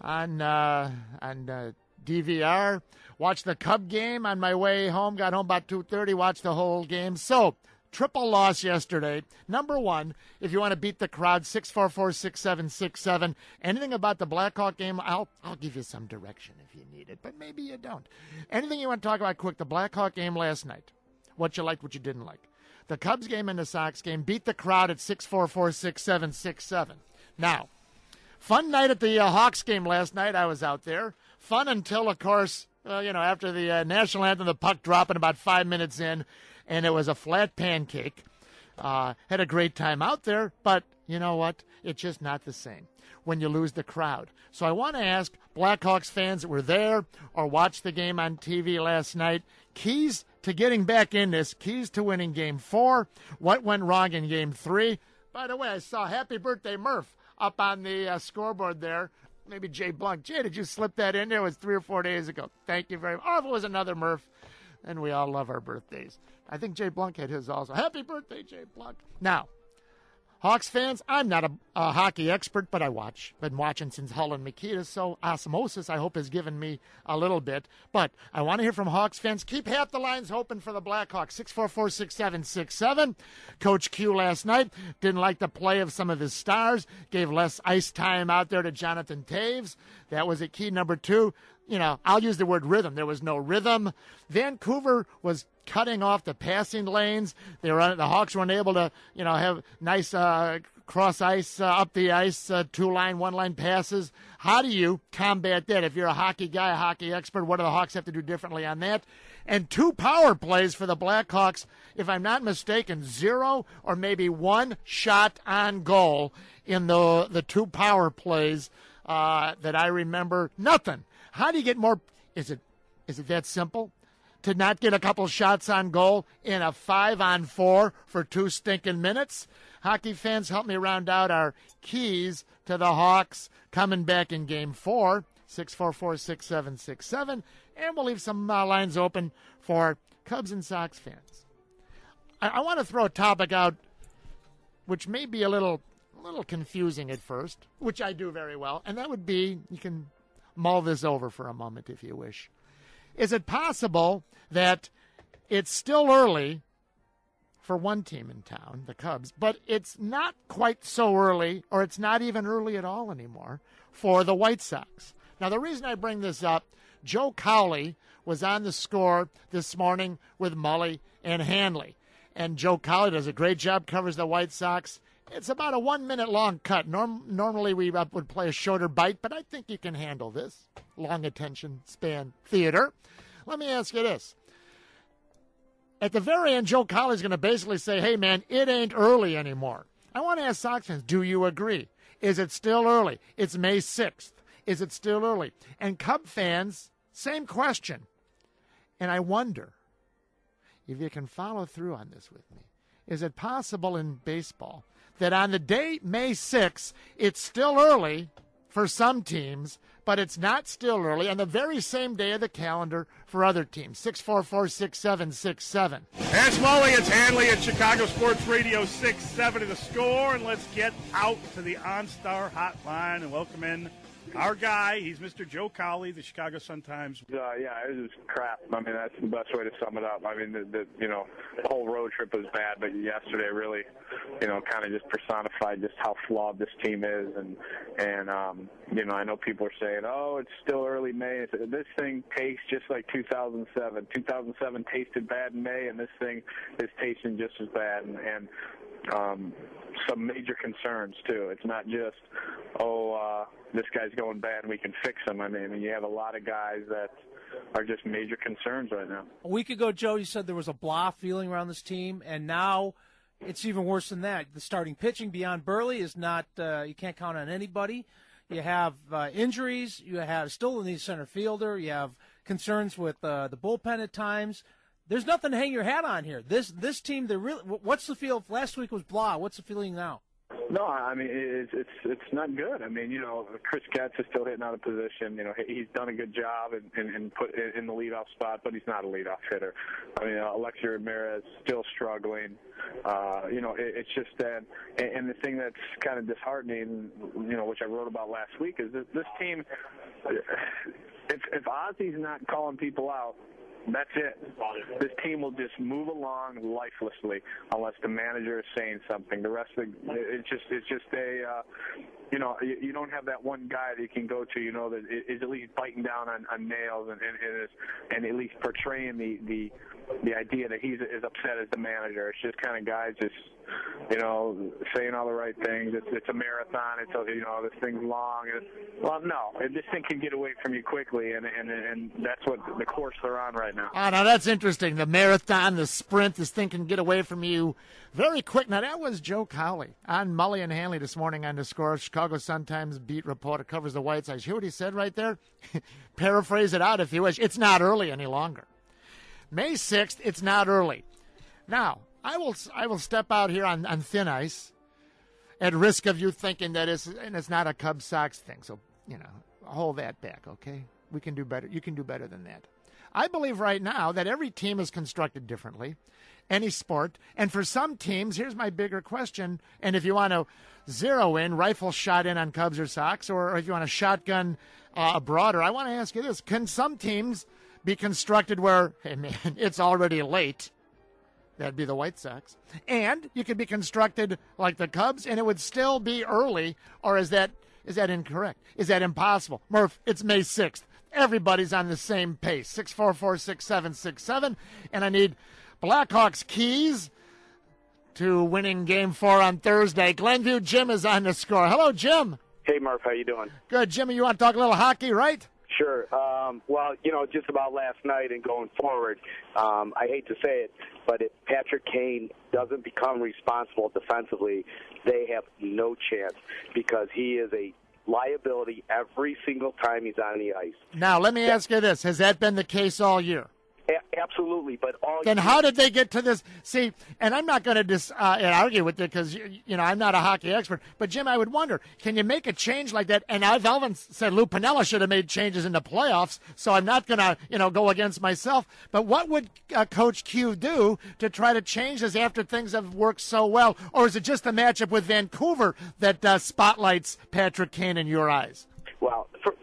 on uh, on uh, DVR. Watched the Cub game on my way home. Got home about two thirty. Watched the whole game. So triple loss yesterday. Number one, if you want to beat the crowd, six four four six seven six seven. Anything about the Blackhawk game, I'll I'll give you some direction if you need it, but maybe you don't. Anything you want to talk about quick? The Blackhawk game last night. What you liked, what you didn't like. The Cubs game and the Sox game beat the crowd at six four four six seven six seven. Now, fun night at the uh, Hawks game last night. I was out there. Fun until, of course, uh, you know, after the uh, national anthem, the puck dropping about five minutes in, and it was a flat pancake. Uh, had a great time out there, but you know what? It's just not the same when you lose the crowd. So I want to ask Blackhawks fans that were there or watched the game on TV last night keys to getting back in this, keys to winning game four, what went wrong in game three. By the way, I saw Happy Birthday Murph up on the uh, scoreboard there. Maybe Jay Blunk. Jay, did you slip that in there? It was three or four days ago. Thank you very much. Oh, if it was another Murph, then we all love our birthdays. I think Jay Blunk had his also. Happy birthday, Jay Blunk. Now, Hawks fans, I'm not a, a hockey expert, but I watch. Been watching since Hull and Mikita, so osmosis, I hope, has given me a little bit. But I want to hear from Hawks fans. Keep half the lines open for the Blackhawks. 644-6767. Coach Q last night didn't like the play of some of his stars, gave less ice time out there to Jonathan Toews. That was a key number two. You know, I'll use the word rhythm. There was no rhythm. Vancouver was cutting off the passing lanes. They were the Hawks were unable to, you know, have nice uh, cross ice, uh, up the ice, uh, two line, one line passes. How do you combat that? If you're a hockey guy, a hockey expert, what do the Hawks have to do differently on that? And two power plays for the Blackhawks, if I'm not mistaken, zero or maybe one shot on goal in the the two power plays uh, that I remember. Nothing. How do you get more? Is it is it that simple? To not get a couple shots on goal in a five on four for two stinking minutes? Hockey fans, help me round out our keys to the Hawks coming back in game four. 644 6767. And we'll leave some uh, lines open for Cubs and Sox fans. I, I want to throw a topic out which may be a little, a little confusing at first, which I do very well, and that would be you can mull this over for a moment if you wish. Is it possible that it's still early for one team in town, the Cubs, but it's not quite so early, or it's not even early at all anymore for the White Sox? Now, the reason I bring this up, Joe Cowley was on the score this morning with Mully and Hanley. And Joe Cowley does a great job, covers the White Sox. It's about a one minute long cut. Norm- normally we would play a shorter bite, but I think you can handle this. Long attention span theater. Let me ask you this. At the very end, Joe Cowley's going to basically say, hey, man, it ain't early anymore. I want to ask Sox fans, do you agree? Is it still early? It's May 6th. Is it still early? And Cub fans, same question. And I wonder if you can follow through on this with me. Is it possible in baseball that on the day May 6th, it's still early for some teams, but it's not still early on the very same day of the calendar for other teams? 644 6767. Ash Mully, it's Hanley at Chicago Sports Radio 670 the score, and let's get out to the OnStar hotline and welcome in our guy. He's Mr. Joe Cowley, the Chicago Sun-Times. Uh, yeah, it was crap. I mean, that's the best way to sum it up. I mean, the, the you know, the whole road trip was bad, but yesterday really, you know, kind of just personified just how flawed this team is, and and um, you know, I know people are saying, oh, it's still early May. This thing tastes just like 2007. 2007 tasted bad in May, and this thing is tasting just as bad, and, and um, some major concerns too. It's not just oh uh, this guy's going bad we can fix him. I mean, you have a lot of guys that are just major concerns right now. A week ago, Joe, you said there was a blah feeling around this team, and now it's even worse than that. The starting pitching beyond Buehrle is not. Uh, you can't count on anybody. You have uh, injuries. You have still in the center fielder. You have concerns with uh, the bullpen at times. There's nothing to hang your hat on here. This this team, they really. What's the feel? Last week was blah. What's the feeling now? No, I mean it's it's it's not good. I mean, you know, Chris Getz is still hitting out of position. You know, he's done a good job and and, and put in the leadoff spot, but he's not a leadoff hitter. I mean, uh, Alexei Ramirez still struggling. Uh, you know, it, it's just that, and, and the thing that's kind of disheartening, you know, which I wrote about last week, is that this team. If if Ozzie's not calling people out, that's it. This team will just move along lifelessly unless the manager is saying something. The rest of the, it's just it's just a uh, you know you, you don't have that one guy that you can go to. You know that is at least biting down on, on nails and and, and, is, and at least portraying the the the idea that he's as upset as the manager. It's just kind of guys just you know, saying all the right things. It's it's a marathon. It's a, you know this thing's long. It's, well, no, this thing can get away from you quickly, and and and that's what the course they're on right now. Oh, now that's interesting. The marathon, the sprint, this thing can get away from you very quick. Now that was Joe Cowley on Mully and Hanley this morning on the score. Chicago Sun-Times beat reporter covers the White Sox. Hear what he said right there? Paraphrase it out if you wish. It's not early any longer. May 6th, it's not early. Now, I will I will step out here on, on thin ice at risk of you thinking that it's and it's not a Cubs Sox thing. So, you know, hold that back, okay? We can do better. You can do better than that. I believe right now that every team is constructed differently, any sport. And for some teams, here's my bigger question. And if you want to zero in, rifle shot in on Cubs or Sox, or if you want a shotgun uh, broader, I want to ask you this. Can some teams be constructed where, hey man, it's already late? That'd be the White Sox. And you could be constructed like the Cubs, and it would still be early. Or is that is that incorrect? Is that impossible? Murph, it's May 6th. Everybody's on the same pace. 644 6767. And I need Blackhawks keys to winning Game Four on Thursday. Glenview Jim is on the score. Hello, Jim. Hey, Murph, how you doing? Good, Jimmy. You want to talk a little hockey, right? Sure. Um, well, you know, just about last night and going forward, um, I hate to say it, but if Patrick Kane doesn't become responsible defensively, they have no chance because he is a liability every single time he's on the ice. Now, let me ask you this: Has that been the case all year? A- absolutely, but all Then how did they get to this? See, and I'm not going to dis, uh, argue with you because you, you know I'm not a hockey expert. But Jim, I would wonder, can you make a change like that? And I've often said Lou Piniella should have made changes in the playoffs, so I'm not going to you know go against myself. But what would uh, Coach Q do to try to change this after things have worked so well, or is it just the matchup with Vancouver that uh, spotlights Patrick Kane in your eyes?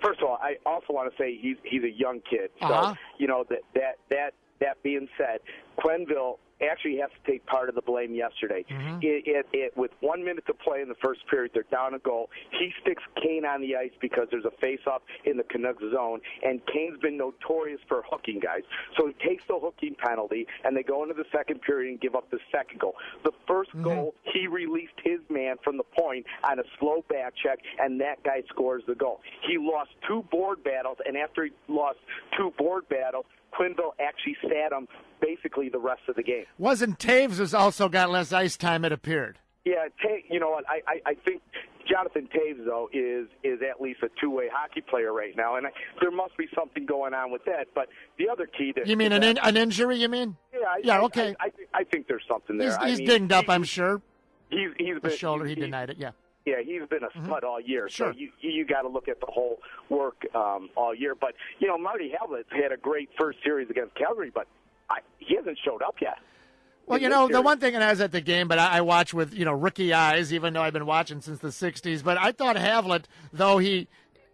First of all, I also want to say he's he's a young kid. So Uh-huh. you know that that that that being said, Quenneville actually has to take part of the blame yesterday. Mm-hmm. It, it, it, with one minute to play in the first period, they're down a goal. He sticks Kane on the ice because there's a face-off in the Canucks zone, and Kane's been notorious for hooking guys. So he takes the hooking penalty, and they go into the second period and give up the second goal. The 1st goal, he released his man from the point on a slow back check, and that guy scores the goal. He lost two board battles, and after he lost two board battles, Quenneville actually sat him basically the rest of the game. Wasn't Toews has also got less ice time? It appeared. Yeah, Ta you know what? I, I, I think Jonathan Toews though is is at least a two way hockey player right now, and I, there must be something going on with that. But the other key to You mean an in, an injury? You mean? yeah, I, yeah, I- okay. I, I, think- I think there's something there. He's, he's mean, dinged up, I'm sure. He's he's The been shoulder, he he- denied it. Yeah. Yeah, he's been a Mm-hmm. stud all year. Sure. So you you got to look at the whole work um, all year. But you know, Marty Havlat's had a great first series against Calgary, but I, he hasn't showed up yet. Well, you know, the one thing, and I was at the game, but I, I watch with, you know, rookie eyes, even though I've been watching since the 60s. But I thought Havlet, though he,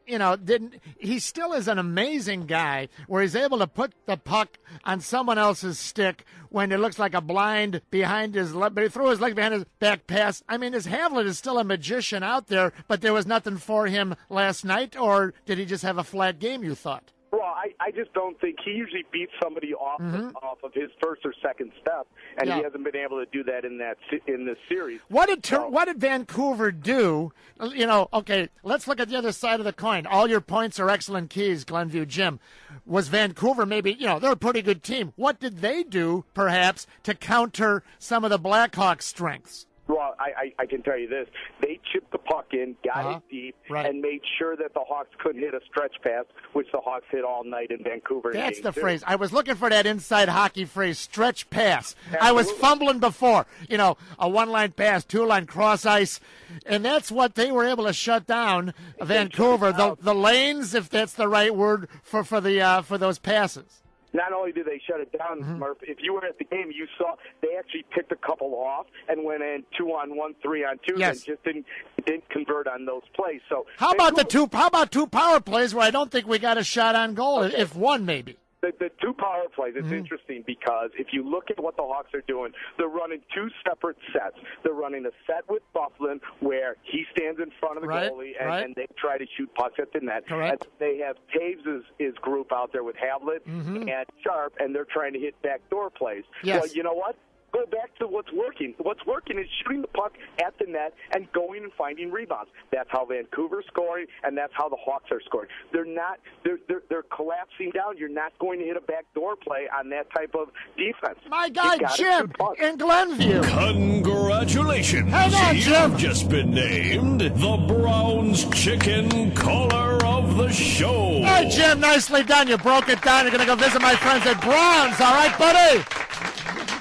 you know, didn't, he still is an amazing guy where he's able to put the puck on someone else's stick when it looks like a blind behind his leg, but he threw his leg behind his back pass. I mean, his Havlat is still a magician out there, but there was nothing for him last night, or did he just have a flat game, you thought? Well, I, I just don't think he usually beats somebody off of, off of his first or second step, and Mm-hmm. Yeah. he hasn't been able to do that in that in this series. What did Tur- what did Vancouver do? You know, okay, let's look at the other side of the coin. All your points are excellent keys, Glenview Jim. Was Vancouver maybe, you know, they're a pretty good team. What did they do, perhaps, to counter some of the Blackhawks' strengths? Well, I, I, I can tell you this: they chipped the puck in, got Uh-huh. it deep, Right. and made sure that the Hawks couldn't hit a stretch pass, which the Hawks hit all night in Vancouver. That's game the phrase. I was looking for that inside hockey phrase, stretch pass. I was fumbling before. You know, a one line pass, two line cross ice. And that's what they were able to shut down Vancouver. The the lanes, if that's the right word for, for the uh, for those passes. Not only did they shut it down, Mm-hmm. Murph, if you were at the game, you saw they actually picked a couple off and went in two on one, three on two, Yes. and just didn't didn't convert on those plays. So How about the two how about two power plays where I don't think we got a shot on goal, if one maybe. The, the two power plays, Mm-hmm. it's interesting because if you look at what the Hawks are doing, they're running two separate sets. They're running a set with Byfuglien where he stands in front of the Right, goalie and, right. and they try to shoot pucks at the net. Correct. And they have Toews' his group out there with Havlat Mm-hmm. and Sharp, and they're trying to hit backdoor plays. Yes. Well, you know what? Go back to what's working. What's working is shooting the puck at the net and going and finding rebounds. That's how Vancouver's scoring, and that's how the Hawks are scoring. They're not. They're they're, they're collapsing down. You're not going to hit a backdoor play on that type of defense. My guy Jim in Glenview. Congratulations! Hang on, Jim. You've just been named the Brown's Chicken Caller of the Show. Hey Jim, nicely done. You broke it down. You're gonna go visit my friends at Brown's, all right, buddy?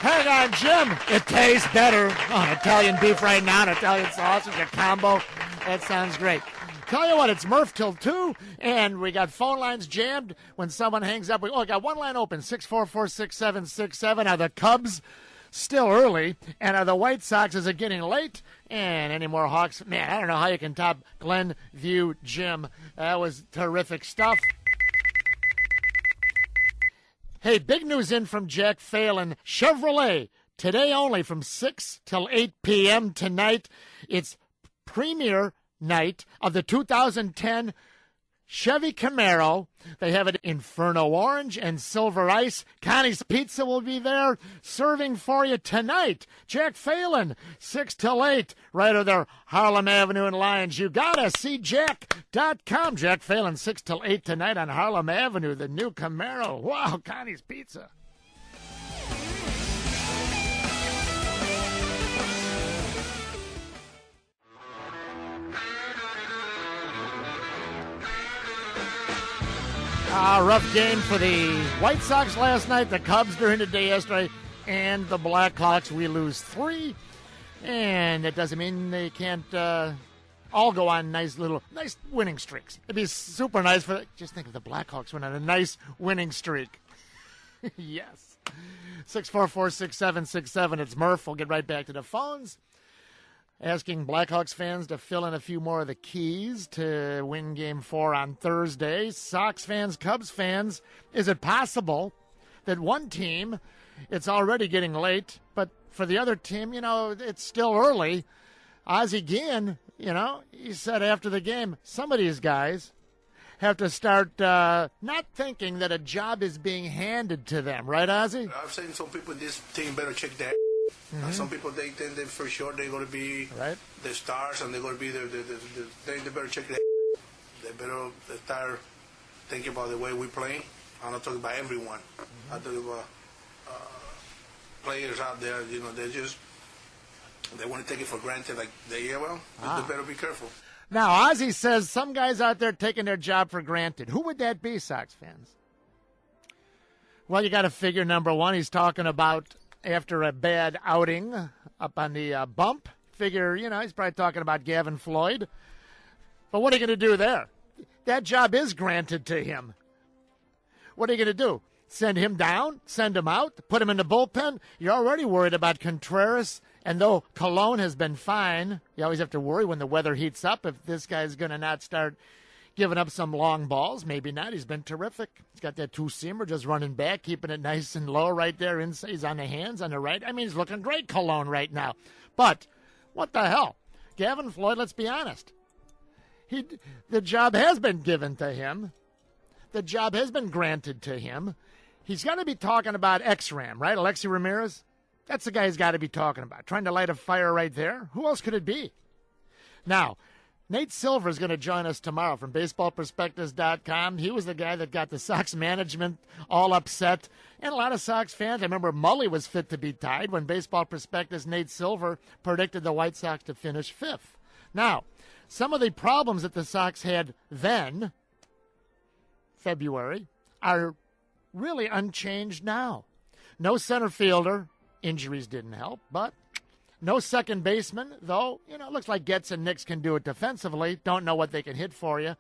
Hang on, Jim. It tastes better on Italian beef right now, an Italian sausage, a combo. That sounds great. Tell you what, it's Murph till two, and we got phone lines jammed. When someone hangs up, we oh, got one line open: six four four six seven six seven. Are the Cubs still early, and are the White Sox is it getting late? And any more Hawks? Man, I don't know how you can top Glenview Jim. That was terrific stuff. Hey, big news in from Jack Phelan. Chevrolet, today only from 6 till 8 p.m. tonight. It's premiere night of the 2010 Chevy Camaro. They have it Inferno Orange and Silver Ice. Connie's Pizza will be there serving for you tonight. Jack Phelan, 6 till 8, right over there, Harlem Avenue and Lyons. You gotta see Jack.com. Jack Phelan, 6 till 8 tonight on Harlem Avenue, the new Camaro. Wow, Connie's Pizza. Uh, rough game for the White Sox last night, the Cubs during the day yesterday, and the Blackhawks. We lose three, and that doesn't mean they can't uh, all go on nice little, nice winning streaks. It'd be super nice for. Just think if the Blackhawks went on a nice winning streak. yes. Six four four six seven six seven. It's Murph. We'll get right back to the phones asking Blackhawks fans to fill in a few more of the keys to win game four on Thursday. Sox fans, Cubs fans, is it possible that one team, it's already getting late, but for the other team, you know, it's still early? Ozzie Guillen, you know, he said after the game, some of these guys have to start uh, not thinking that a job is being handed to them, right, Ozzie? I've seen some people in this team better check that. Mhm. Uh, some people they think that for sure they're going to be right. the stars and they're going to be the, the, the, the they, they better check that. They better start thinking about the way we play. I'm not talking about everyone. I'm talking about uh, players out there. You know, they just they want to take it for granted. Like they yeah, well, Ah. they better be careful. Now, Ozzie says some guys out there taking their job for granted. Who would that be, Sox fans? Well, you got to figure number one, he's talking about after a bad outing up on the uh, bump. Figure, you know, he's probably talking about Gavin Floyd. But what are you going to do there? That job is granted to him. What are you going to do? Send him down? Send him out? Put him in the bullpen? You're already worried about Contreras. And though Colon has been fine, you always have to worry when the weather heats up if this guy's going to not start giving up some long balls. Maybe not. He's been terrific. He's got that two seamer just running back, keeping it nice and low right there. Inside. He's on the hands on the right. I mean, he's looking great, Colon, right now. But what the hell? Gavin Floyd, let's be honest. He, the job has been given to him. The job has been granted to him. He's got to be talking about X-Ram, right? Alexei Ramirez? That's the guy he's got to be talking about. Trying to light a fire right there. Who else could it be? Now, Nate Silver is going to join us tomorrow from baseballprospectus.com. He was the guy that got the Sox management all upset. And a lot of Sox fans, I remember Mully was fit to be tied when Baseball Prospectus Nate Silver predicted the White Sox to finish fifth. Now, some of the problems that the Sox had then, February, are really unchanged now. No center fielder. Injuries didn't help, but no second baseman, though, you know, it looks like Getz and Nix can do it defensively. Don't know what they can hit for you.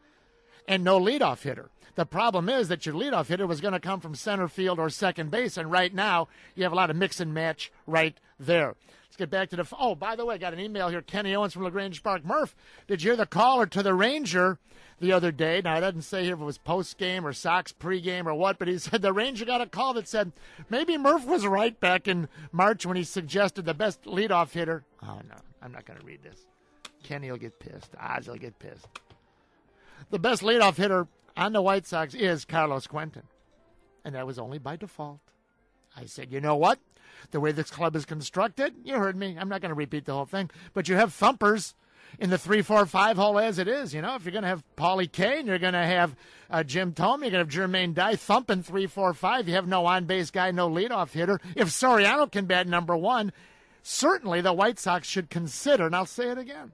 And no leadoff hitter. The problem is that your leadoff hitter was going to come from center field or second base, and right now you have a lot of mix and match right there. Get back to the. Oh, by the way, I got an email here. Kenny Owens from LaGrange Park. Murph, did you hear the caller to the Ranger the other day? Now, I didn't say if it was post game or Sox pregame or what, but he said the Ranger got a call that said maybe Murph was right back in March when he suggested the best leadoff hitter. Oh, no, I'm not going to read this. Kenny will get pissed. Oz will get pissed. The best leadoff hitter on the White Sox is Carlos Quentin. And that was only by default. I said, you know what? The way this club is constructed, you heard me. I'm not going to repeat the whole thing. But you have thumpers in the three, four, five hole as it is. You know, if you're going to have Paulie Kane, you're going to have uh, Jim Thome, you're going to have Jermaine Dye thumping three, four, five. You have no on base guy, no leadoff hitter. If Soriano can bat number one, certainly the White Sox should consider, and I'll say it again.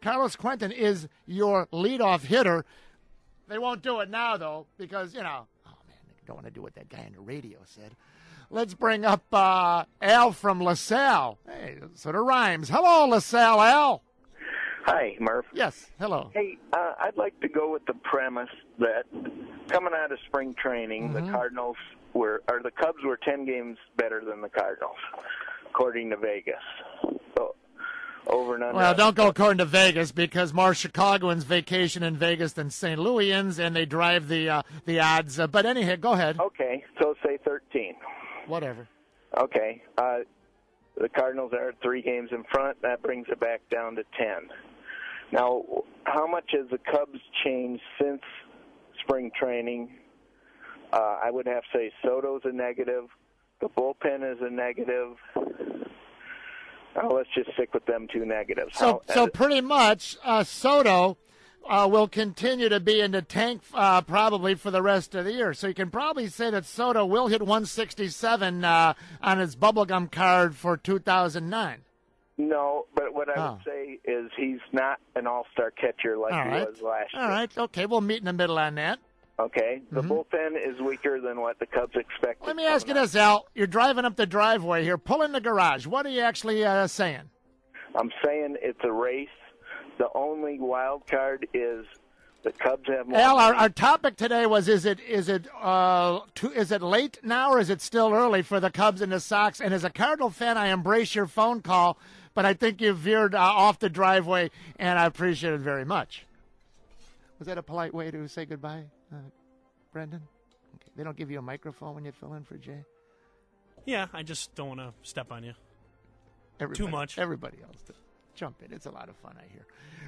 Carlos Quentin is your leadoff hitter. They won't do it now, though, because, you know, oh, man, don't want to do what that guy on the radio said. Let's bring up uh, Al from LaSalle. Hey, sort of rhymes. Hello, LaSalle Al. Hi, Murph. Yes, hello. Hey, uh, I'd like to go with the premise that coming out of spring training, Mm-hmm. the Cardinals were, or the Cubs were 10 games better than the Cardinals, according to Vegas. So, over and under. Well, don't go according to Vegas because more Chicagoans vacation in Vegas than St. Louisans, and they drive the uh, the odds. Uh, but anyhow, go ahead. Okay, so say 13. Whatever. Okay. Uh, the Cardinals are three games in front. That brings it back down to 10. Now, how much has the Cubs changed since spring training. Uh, I would have to say Soto's a negative. The bullpen is a negative. Oh, let's just stick with them two negatives. So, How- so pretty much, uh, Soto uh, will continue to be in the tank uh, probably for the rest of the year. So you can probably say that Soto will hit 167 uh, on his bubblegum card for 2009. no, but what I Oh. would say is he's not an all-star catcher like All he right. was last year. All right. Okay. We'll meet in the middle on that. Okay, the Mhm. bullpen is weaker than what the Cubs expected. Let me ask you this, Al. You're driving up the driveway here, pulling the garage. What are you actually uh, saying? I'm saying it's a race. The only wild card is the Cubs have more. Al, our, our topic today was: is it is it uh, too, is it late now, or is it still early for the Cubs and the Sox? And as a Cardinal fan, I embrace your phone call, but I think you veered uh, off the driveway, and I appreciate it very much. Was that a polite way to say goodbye, uh, Brendan? Okay. They don't give you a microphone when you fill in for Jay. Yeah, I just don't want to step on you. Everybody, Too much. Everybody else, does. Jump in. It's a lot of fun. I hear.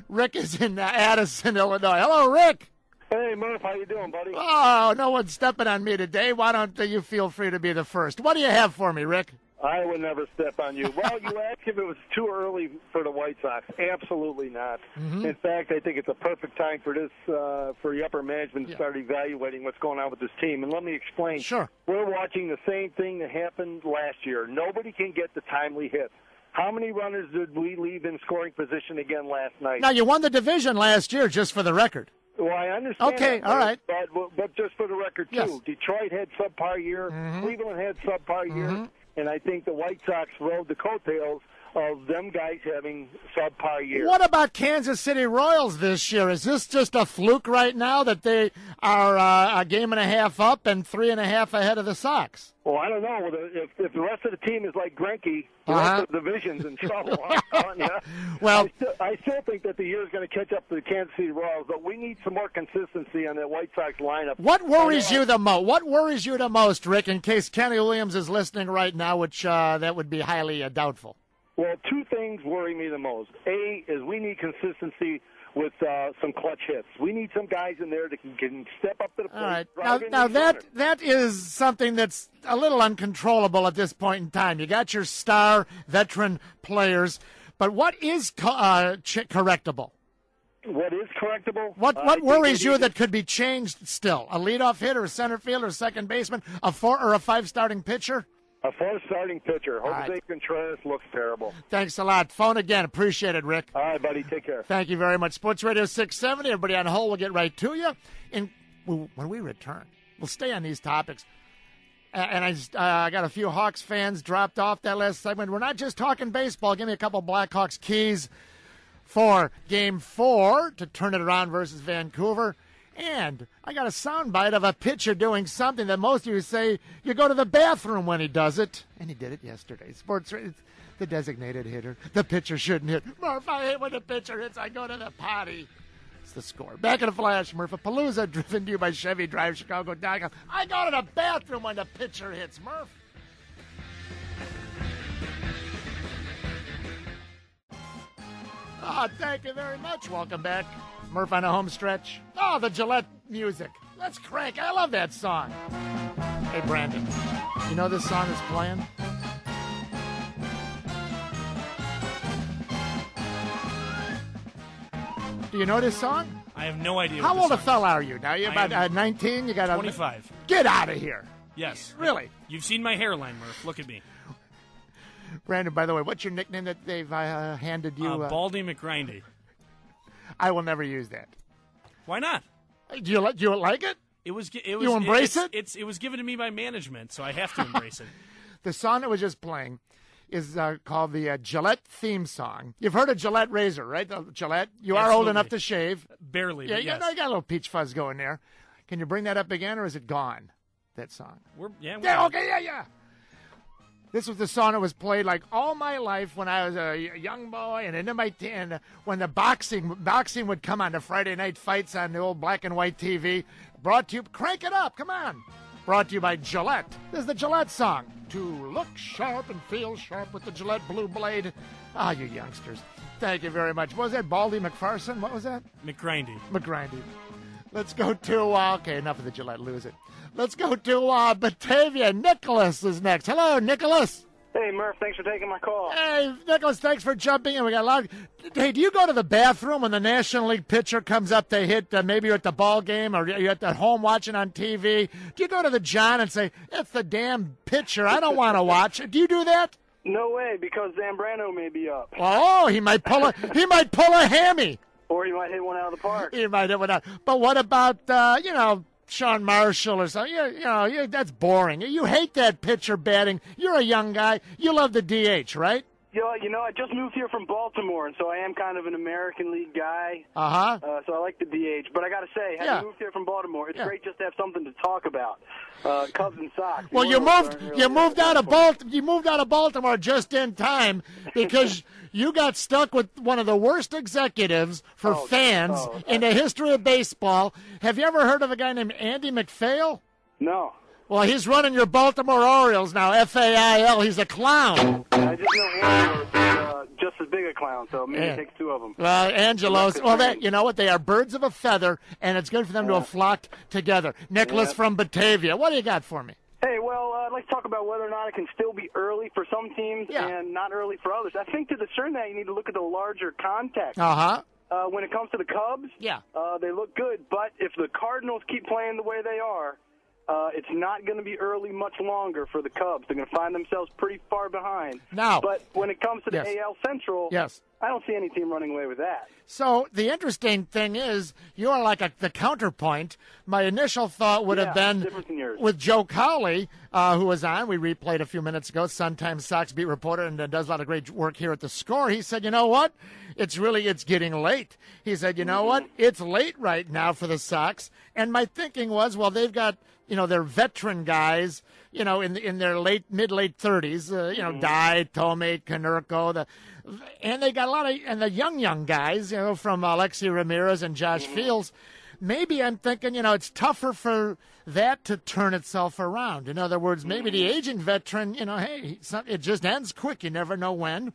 Rick is in Addison, Illinois. Hello, Rick. Hey, Murph, how you doing, buddy? Oh, no one's stepping on me today. Why don't you feel free to be the first? What do you have for me, Rick? I would never step on you. Well, you asked if it was too early for the White Sox. Absolutely not. Mhm. In fact, I think it's a perfect time for this uh, for the upper management to start evaluating what's going on with this team. And let me explain. Sure. We're watching the same thing that happened last year. Nobody can get the timely hit. How many runners did we leave in scoring position again last night? Now, you won the division last year, just for the record. Well, I understand. Okay, that, all right. But, but, just for the record, too, Yes. Mm-hmm. Detroit had subpar year, Cleveland had subpar year, and I think the White Sox rode the coattails of them guys having subpar year. What about Kansas City Royals this year? Is this just a fluke right now that they are uh, a game and a half up and three and a half ahead of the Sox? Well, I don't know. If, if the rest of the team is like Greinke, the Uh-huh. rest of the division's in trouble. Well- I still, I still think that the year is going to catch up to the Kansas City Royals, but we need some more consistency on that White Sox lineup. What worries uh, you the most? What worries you the most, Rick? In case Kenny Williams is listening right now, which uh, that would be highly uh, doubtful. Well, two things worry me the most. A is we need consistency with uh, some clutch hits. We need some guys in there that can, can step up to the plate. All right. Now, now that runners. that is something that's a little uncontrollable at this point in time. You got your star veteran players, but what is co- uh, ch- correctable? What is correctable? What Uh, what think worries you that could be changed still? A leadoff hitter, a center fielder, a second baseman, a four or a five starting pitcher? A four starting pitcher. All Jose right. Contreras looks terrible. Thanks a lot. Phone again. Appreciate it, Rick. All right, buddy. Take care. Thank you very much. Sports Radio 670. Everybody on hold. We'll get right to you. And when we return, we'll stay on these topics. And I just, uh, got a few Hawks fans dropped off that last segment. We're not just talking baseball. Give me a couple Blackhawks keys for Game Four to turn it around versus Vancouver. And I got a soundbite of a pitcher doing something that most of you say you go to the bathroom when he does it, and he did it yesterday. Sports, the designated hitter. The pitcher shouldn't hit. Murph, I hate when the pitcher hits. I go to the potty. It's the score. Back in a flash, Murph. A Palooza, driven to you by Chevy Drive, Chicago.com. I go to the bathroom when the pitcher hits, Murph. Oh, thank you very much. Welcome back. Murph on a home stretch. Oh, the Gillette music. Let's crank. I love that song. Hey, Brandon, you know this song is playing? Do you know this song? I have no idea. How old a fella are you now? You I about am uh, 19? You got a 25. Get out of here. Yes. Really? You've seen my hairline, Murph. Look at me. Brandon, by the way, what's your nickname that they've uh, handed you? uh, uh, Baldy McGrindy. I will never use that. Why not? Do you, li- do you like it? It was. It was. You embrace it's, It's. It was given to me by management, so I have to embrace it. The song that was just playing is uh, called the uh, Gillette theme song. You've heard of Gillette razor, right? The Gillette. You are old Absolutely. enough to shave. Barely, Yeah, but you, yes. you got a little peach fuzz going there. Can you bring that up again, or is it gone? That song. We're yeah. We're Yeah. Okay. Yeah. Yeah. This was the song that was played like all my life when I was a young boy and into my t- and when the boxing boxing would come on the Friday night fights on the old black and white TV. Brought to you, crank it up, come on. Brought to you by Gillette. This is the Gillette song. To look sharp and feel sharp with the Gillette Blue Blade. Ah, you youngsters. Thank you very much. What was that? Baldy McPherson? What was that? McGrindy. McGrindy. Let's go to, uh, okay, enough of the Gillette, lose it. Let's go to uh, Batavia. Nicholas is next. Hello, Nicholas. Hey, Murph, thanks for taking my call. Hey, Nicholas, thanks for jumping in. We got a lot. Hey, do you go to the bathroom when the National League pitcher comes up to hit? Uh, maybe you're at the ball game or you're at the home watching on TV. Do you go to the John and say, "It's the damn pitcher. I don't want to watch"? Do you do that? No way, because Zambrano may be up. Oh, he might pull a he might pull a hammy. Or you might hit one out of the park. you might hit one out. But what about uh, you know Sean Marshall or something? You, you know, you, that's boring. You hate that pitcher batting. You're a young guy. You love the DH, right? You know, you know, I just moved here from Baltimore, and so I am kind of an American League guy. Uh-huh. Uh, so I like the DH. But I got to say, having Yeah. moved here from Baltimore, it's Yeah. great just to have something to talk about. Uh, Cubs and Sox. Well, you moved you moved out of Baltimore. You moved out of Baltimore just in time because you got stuck with one of the worst executives for Oh, fans oh, in the history of baseball. Have you ever heard of a guy named Andy MacPhail? No. Well, he's running your Baltimore Orioles now. F A I L. He's a clown. I just know Angelos uh, just as big a clown, so maybe Yeah. it takes two of them. Well, Angelos. Well, that you know what? They are birds of a feather, and it's good for them to have flocked together. Nicholas Yeah. from Batavia. What do you got for me? Hey, well, uh, let's talk about whether or not it can still be early for some teams and not early for others. I think to discern that, you need to look at the larger context. Uh-huh. Uh, when it comes to the Cubs, yeah, uh, they look good. But if the Cardinals keep playing the way they are, uh, it's not going to be early much longer for the Cubs. They're going to find themselves pretty far behind. Now- but when it comes to the Yes. AL Central, Yes. I don't see any team running away with that. So the interesting thing is, you are like a, the counterpoint. My initial thought would Yeah, have been different than yours. with Joe Cowley, uh, who was on. We replayed a few minutes ago. Sun-Times Sox beat reporter and uh, does a lot of great work here at the Score. He said, "You know what? It's really it's getting late." He said, "You know what? It's late right now for the Sox." And my thinking was, well, they've got you know their veteran guys, you know, in in their late mid late thirties, uh, you know, Dye, Thome, Konerko, the and they got a lot of and the young young guys, you know, from Alexei Ramirez and Josh Fields. Maybe I'm thinking, you know, it's tougher for that to turn itself around. In other words, maybe the aging veteran, you know, hey, not- it just ends quick. You never know when.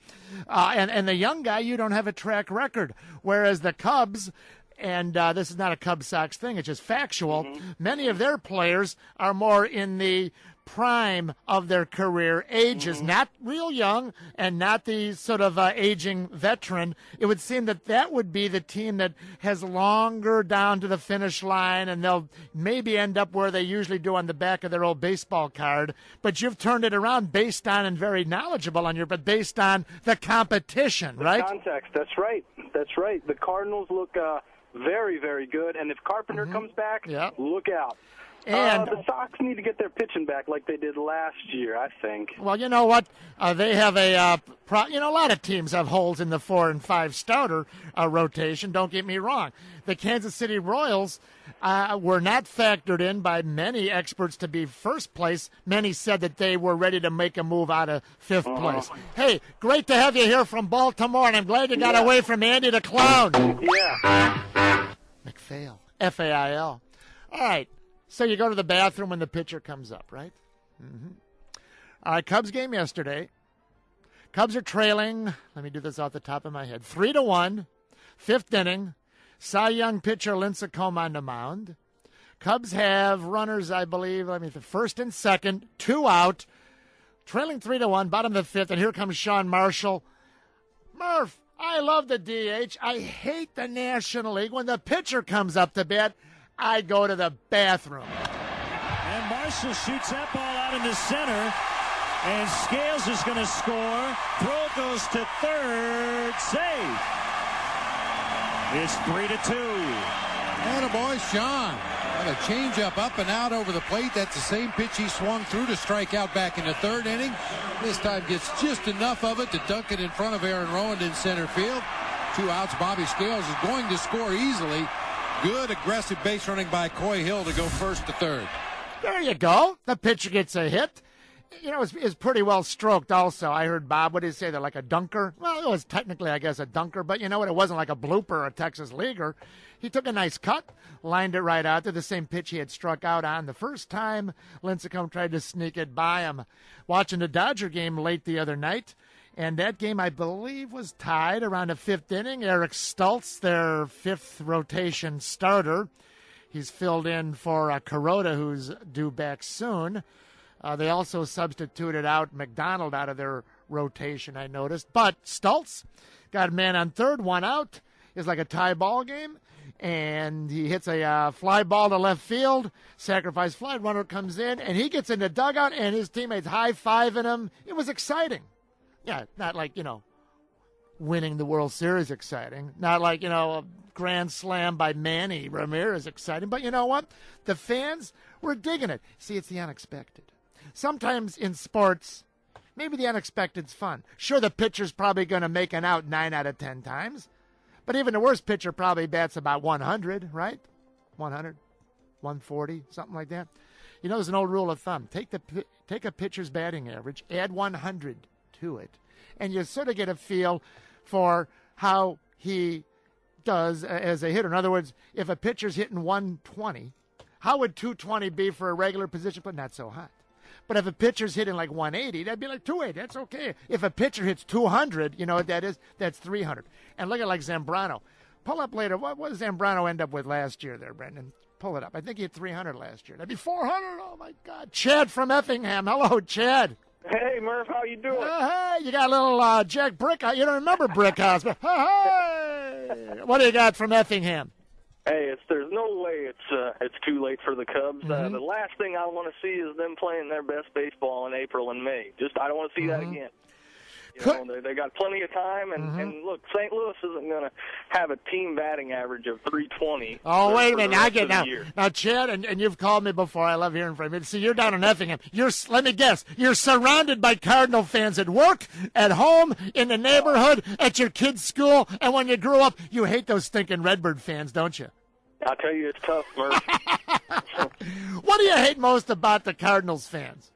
Uh, and and the young guy, you don't have a track record. Whereas the Cubs. And uh, this is not a Cubs Sox thing; it's just factual. Many of their players are more in the prime of their career ages, not real young and not the sort of uh, aging veteran. It would seem that that would be the team that has longer down to the finish line and they'll maybe end up where they usually do on the back of their old baseball card. But you've turned it around based on and very knowledgeable on your, but based on the competition, right? Context. That's right. That's right. The Cardinals look uh, very, very good, and if Carpenter mm-hmm. comes back, look out. And- uh, the Sox need to get their pitching back like they did last year. I think. Well, you know what? Uh, they have a, uh, pro- you know, a lot of teams have holes in the four and five starter uh, rotation. Don't get me wrong. The Kansas City Royals uh, were not factored in by many experts to be first place. Many said that they were ready to make a move out of 5th place. Hey, great to have you here from Baltimore, and I'm glad you got Yeah. away from Andy the Clown. Yeah. MacPhail. F A I L. All right. So you go to the bathroom when the pitcher comes up, right? Mm-hmm. All right. Cubs game yesterday. Cubs are trailing. Let me do this off the top of my head. Three to one, fifth inning. Cy Young pitcher Lincecum on the mound. Cubs have runners, I believe. Let me the first and second, two out, trailing three to one, bottom of the fifth, and here comes Sean Marshall. Murph, I love the DH. I hate the National League. When the pitcher comes up to bat, I go to the bathroom. And Marshall shoots that ball out into center. And Scales is going to score. Throw goes to third. Save. It's three to two. And a boy, Sean. Got a changeup up and out over the plate. That's the same pitch he swung through to strike out back in the third inning. This time gets just enough of it to dunk it in front of Aaron Rowand in center field. Two outs. Bobby Scales is going to score easily. Good aggressive base running by Koyie Hill to go first to third. There you go. The pitcher gets a hit. You know, it's, it's pretty well stroked also. I heard Bob, what did he say? They're like a dunker. Well, it was technically, I guess, a dunker, but you know what? It wasn't like a blooper or a Texas leaguer. He took a nice cut, lined it right out to the same pitch he had struck out on the first time. Lincecum tried to sneak it by him. Watching the Dodger game late the other night, and that game, I believe, was tied around the fifth inning. Eric Stults, their fifth rotation starter, He's filled in for uh, who's due back soon. Uh, they also substituted out McDonald out of their rotation, I noticed. But Stults got a man on third, one out. It's like a tie ball game. And he hits a uh, fly ball to left field. Sacrifice fly. Runner comes in, and he gets in the dugout, and his teammates high fiving him. It was exciting. Yeah, not like, you know, winning the World Series exciting. Not like, you know, a grand slam by Manny Ramirez exciting. But you know what? The fans were digging it. See, it's the unexpected. Sometimes in sports, maybe the unexpected's fun. Sure, the pitcher's probably going to make an out nine out of ten times. But even the worst pitcher probably bats about 100, right? 100, 140, something like that. You know, there's an old rule of thumb. Take the take a pitcher's batting average, add 100 to it, and you sort of get a feel for how he does as a hitter. In other words, if a pitcher's hitting 120, how would 220 be for a regular position? But not so hot. But if a pitcher's hitting like 180, that'd be like 280. That's okay. If a pitcher hits 200, you know what that is? That's 300. And look at like Zambrano. Pull up later. What, what did Zambrano end up with last year there, Brendan? Pull it up. I think he hit 300 last year. That'd be 400. Oh, my God. Chad from Effingham. Hello, Chad. Hey, Murph, how you doing? Uh, hey, you got a little uh, Jack Brickhouse. You don't remember Brickhouse, but hey, what do you got from Effingham? Hey, it's there's no way it's uh, it's too late for the Cubs. Uh, Mhm. the last thing I want to see is them playing their best baseball in April and May. Just I don't want to see that Mhm. again. You know, they, they got plenty of time, and, Mhm. and look, St. Louis isn't going to have a team batting average of 320. Oh, wait a minute. I get now. year. Now, Chad, and, and you've called me before. I love hearing from you. See, you're down in Effingham. You're, let me guess, you're surrounded by Cardinal fans at work, at home, in the neighborhood, at your kid's school, and when you grew up, you hate those stinking Redbird fans, don't you? I'll tell you, it's tough, Murph. What do you hate most about the Cardinals fans?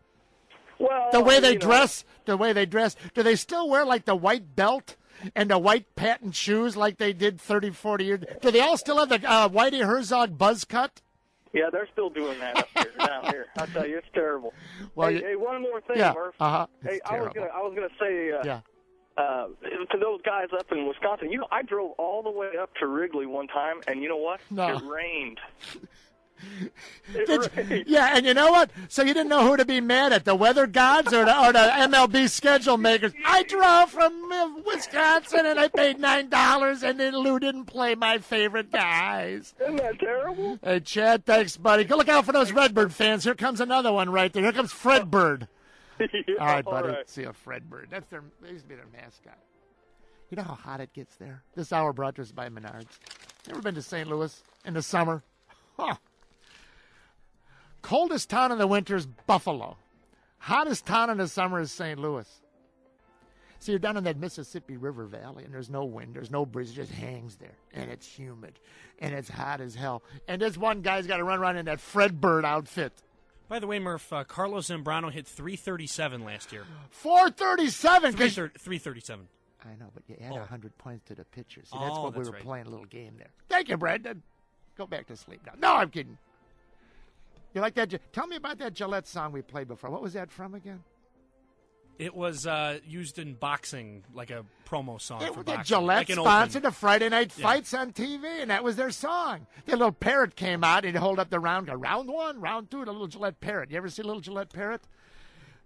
Well, The way they you know, dress? The way they dress? Do they still wear like the white belt and the white patent shoes like they did 30, 40 years? Do they all still have the uh, Whitey Herzog buzz cut? Yeah, they're still doing that up here, down here. I tell you, it's terrible. Well, hey, you- hey, one more thing, Yeah, Murph. uh-huh. Hey, I was gonna, I was gonna say, uh, Yeah. uh, to those guys up in Wisconsin, you know, I drove all the way up to Wrigley one time, and you know what? No. It rained. Yeah, and you know what? So you didn't know who to be mad at, the weather gods or the, or the MLB schedule makers. I drove from uh, Wisconsin and I paid nine dollars, and then Lou didn't play my favorite guys. Isn't that terrible? Hey, Chad, thanks, buddy. Go look out for those Redbird fans. Here comes another one right there. Here comes Fred Bird. all right, buddy. right. See a Fred Bird. That's their. They used to be their mascot. You know how hot it gets there. This hour brought to us by Menards. Ever been to St. Louis in the summer? Huh. Coldest town in the winter is Buffalo. Hottest town in the summer is St. Louis. So you're down in that Mississippi River Valley, and there's no wind, there's no breeze, it just hangs there, and it's humid, and it's hot as hell. And this one guy's got to run around in that Fred Bird outfit. By the way, Murph, uh, Carlos Zambrano hit 337 last year. 437. 'cause- 337. I know, but you add a 100 points to the pitcher. See, Oh, that's what we were right. playing a little game there. Thank you, Brandon. Go back to sleep now. No, I'm kidding. You like that? Tell me about that Gillette song we played before. What was that from again? It was uh, used in boxing, like a promo song It for was the boxing. Gillette like sponsored open. the Friday night Yeah. fights on TV, and that was their song. The little parrot came out and he'd hold up the round, go round one, round two, the little Gillette parrot. You ever see a little Gillette parrot?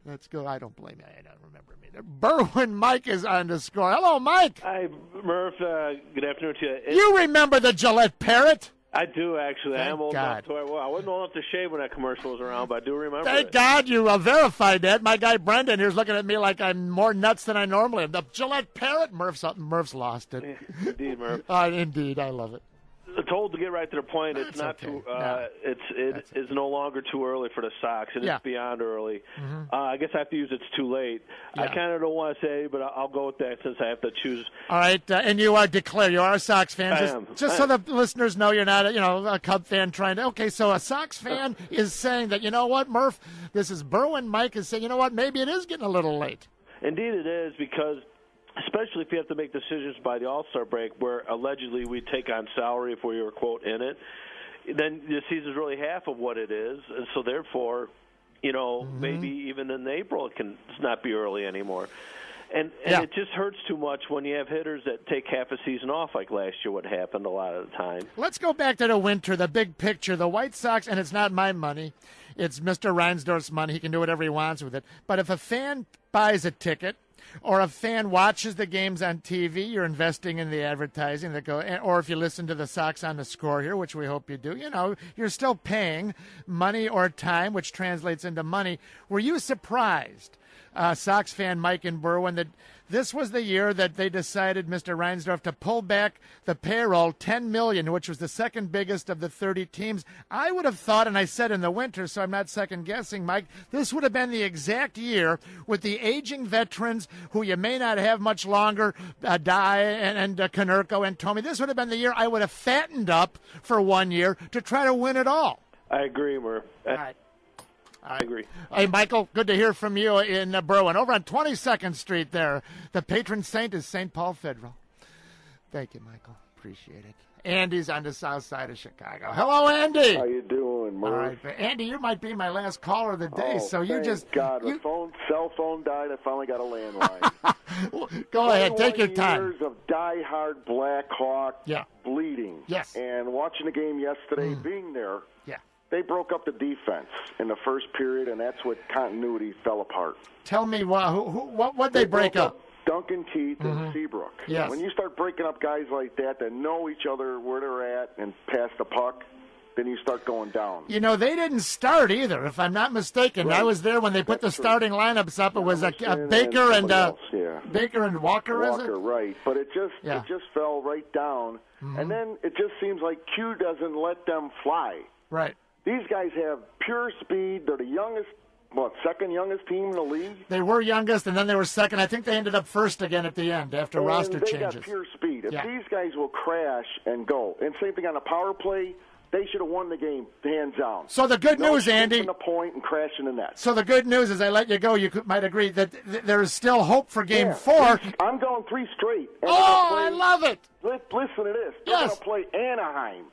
Let's go. I don't blame you. I don't remember me. Berwyn Mike is on the score. Hello, Mike. Hi, Murph. Uh, good afternoon to you. It- You remember the Gillette parrot? I do actually. I Thank am old God. enough to. Well, I wasn't old enough to shave when that commercial was around, but I do remember Thank it. God you uh, verified that. My guy Brendan here's looking at me like I'm more nuts than I normally am. The Gillette parrot, Murph's Murph's lost it. Indeed, Murph. Uh, indeed, I love it. Told to get right to the point. It's not okay. too. Uh, It's it is no longer too early for the Sox, and Yeah. it's beyond early. Mhm. Uh, I guess I have to use it's too late. I kind of don't want to say, but I'll, I'll go with that since I have to choose. All right, uh, and you are declare you are a Sox fan. I just am. just I so am. the listeners know you're not a, you know a Cub fan trying to. Okay, so a Sox fan is saying that you know what, Murph, this is Berwyn. Mike is saying you know what, maybe it is getting a little late. Indeed, it is because, especially if you have to make decisions by the All Star break, where allegedly we take on salary if we were quote in it, then the season's really half of what it is, and so therefore, you know, mm-hmm. maybe even in April it can not be early anymore. and and Yeah. it just hurts too much when you have hitters that take half a season off, like last year. What happened a lot of the time. Let's go back to the winter, the big picture. The White Sox, and it's not my money, it's Mr. Reinsdorf's money. He can do whatever he wants with it. But if a fan buys a ticket, or a fan watches the games on TV, you're investing in the advertising that go, or if you listen to the Sox on the score here, which we hope you do, you know, you're still paying money or time, which translates into money. Were you surprised, uh, Sox fan Mike and Berwyn, that this was the year that they decided, Mr. Reinsdorf, to pull back the payroll 10 million, which was the second biggest of the 30 teams. I would have thought, and I said in the winter, so I'm not second guessing, Mike, this would have been the exact year with the aging veterans who you may not have much longer, uh, Dye and, and uh, Konerko and Thome. This would have been the year I would have fattened up for one year to try to win it all. I agree, Murph. All right. I agree. Hey, Michael, good to hear from you in uh, Berwyn. Over on 22nd Street there, the patron saint is St. Paul Federal. Thank you, Michael. Appreciate it. Andy's on the south side of Chicago. Hello, Andy. How you doing, Murph? All right, Andy, you might be my last caller of the day, Oh, so you thank just God, you- the phone, cell phone died. I finally got a landline. go ahead, take your time. Years of diehard Blackhawk Yeah. bleeding. Yes. And watching the game yesterday, being there. They broke up the defense in the first period, and that's what continuity fell apart. Tell me what who, who, what what they break up? Duncan Keith Mhm. and Seabrook. Yes. When you start breaking up guys like that that know each other where they're at and pass the puck, then you start going down. You know, they didn't start either, if I'm not mistaken. I was there when they put the That's true. starting lineups up. It was a, a Barker and somebody uh, yeah. Barker and Walker, is Walker, it? right? But it just Yeah. it just fell right down, Mhm. and then it just seems like Q doesn't let them fly. Right. These guys have pure speed. They're the youngest, what second youngest team in the league. They were youngest, and then they were second. I think they ended up first again at the end after and roster they changes. got pure speed. If Yeah. these guys will crash and go, and same thing on the power play, they should have won the game hands down. So the good no news, Andy- the point and crashing the net. So the good news is, I let you go. You could, might agree that th- there is still hope for Game Yeah. Four. I'm going three straight. And Oh, they're I love it. Li- Listen to this. They're Yes. going to play Anaheim.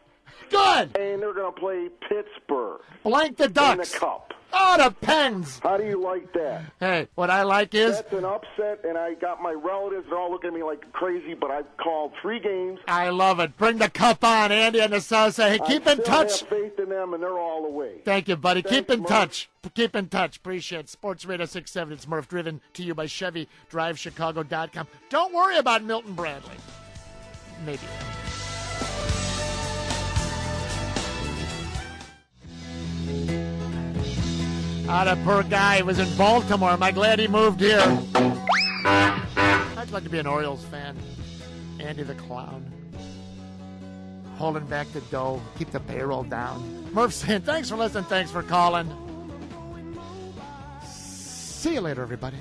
Good. And they're going to play Pittsburgh. Blank the Ducks. In the Cup. Oh, the Pens. How do you like that? Hey, what I like is That's an upset, and I got my relatives. They're all looking at me like crazy, but I've called three games. I love it. Bring the cup on, Andy and the south side. Hey, keep I in still touch. have faith in them, and they're all the way. Thank you, buddy. Thanks, Keep in Murph. touch. Keep in touch. Appreciate it. Sports Radio 67. It's Murph driven to you by Chevy DriveChicago.com. Don't worry about Milton Bradley. Maybe. Ah, that poor guy was in Baltimore. Am I glad he moved here? I'd like to be an Orioles fan. Andy the Clown. Holding back the dough, keep the payroll down. Murph saying, thanks for listening, thanks for calling. See you later, everybody.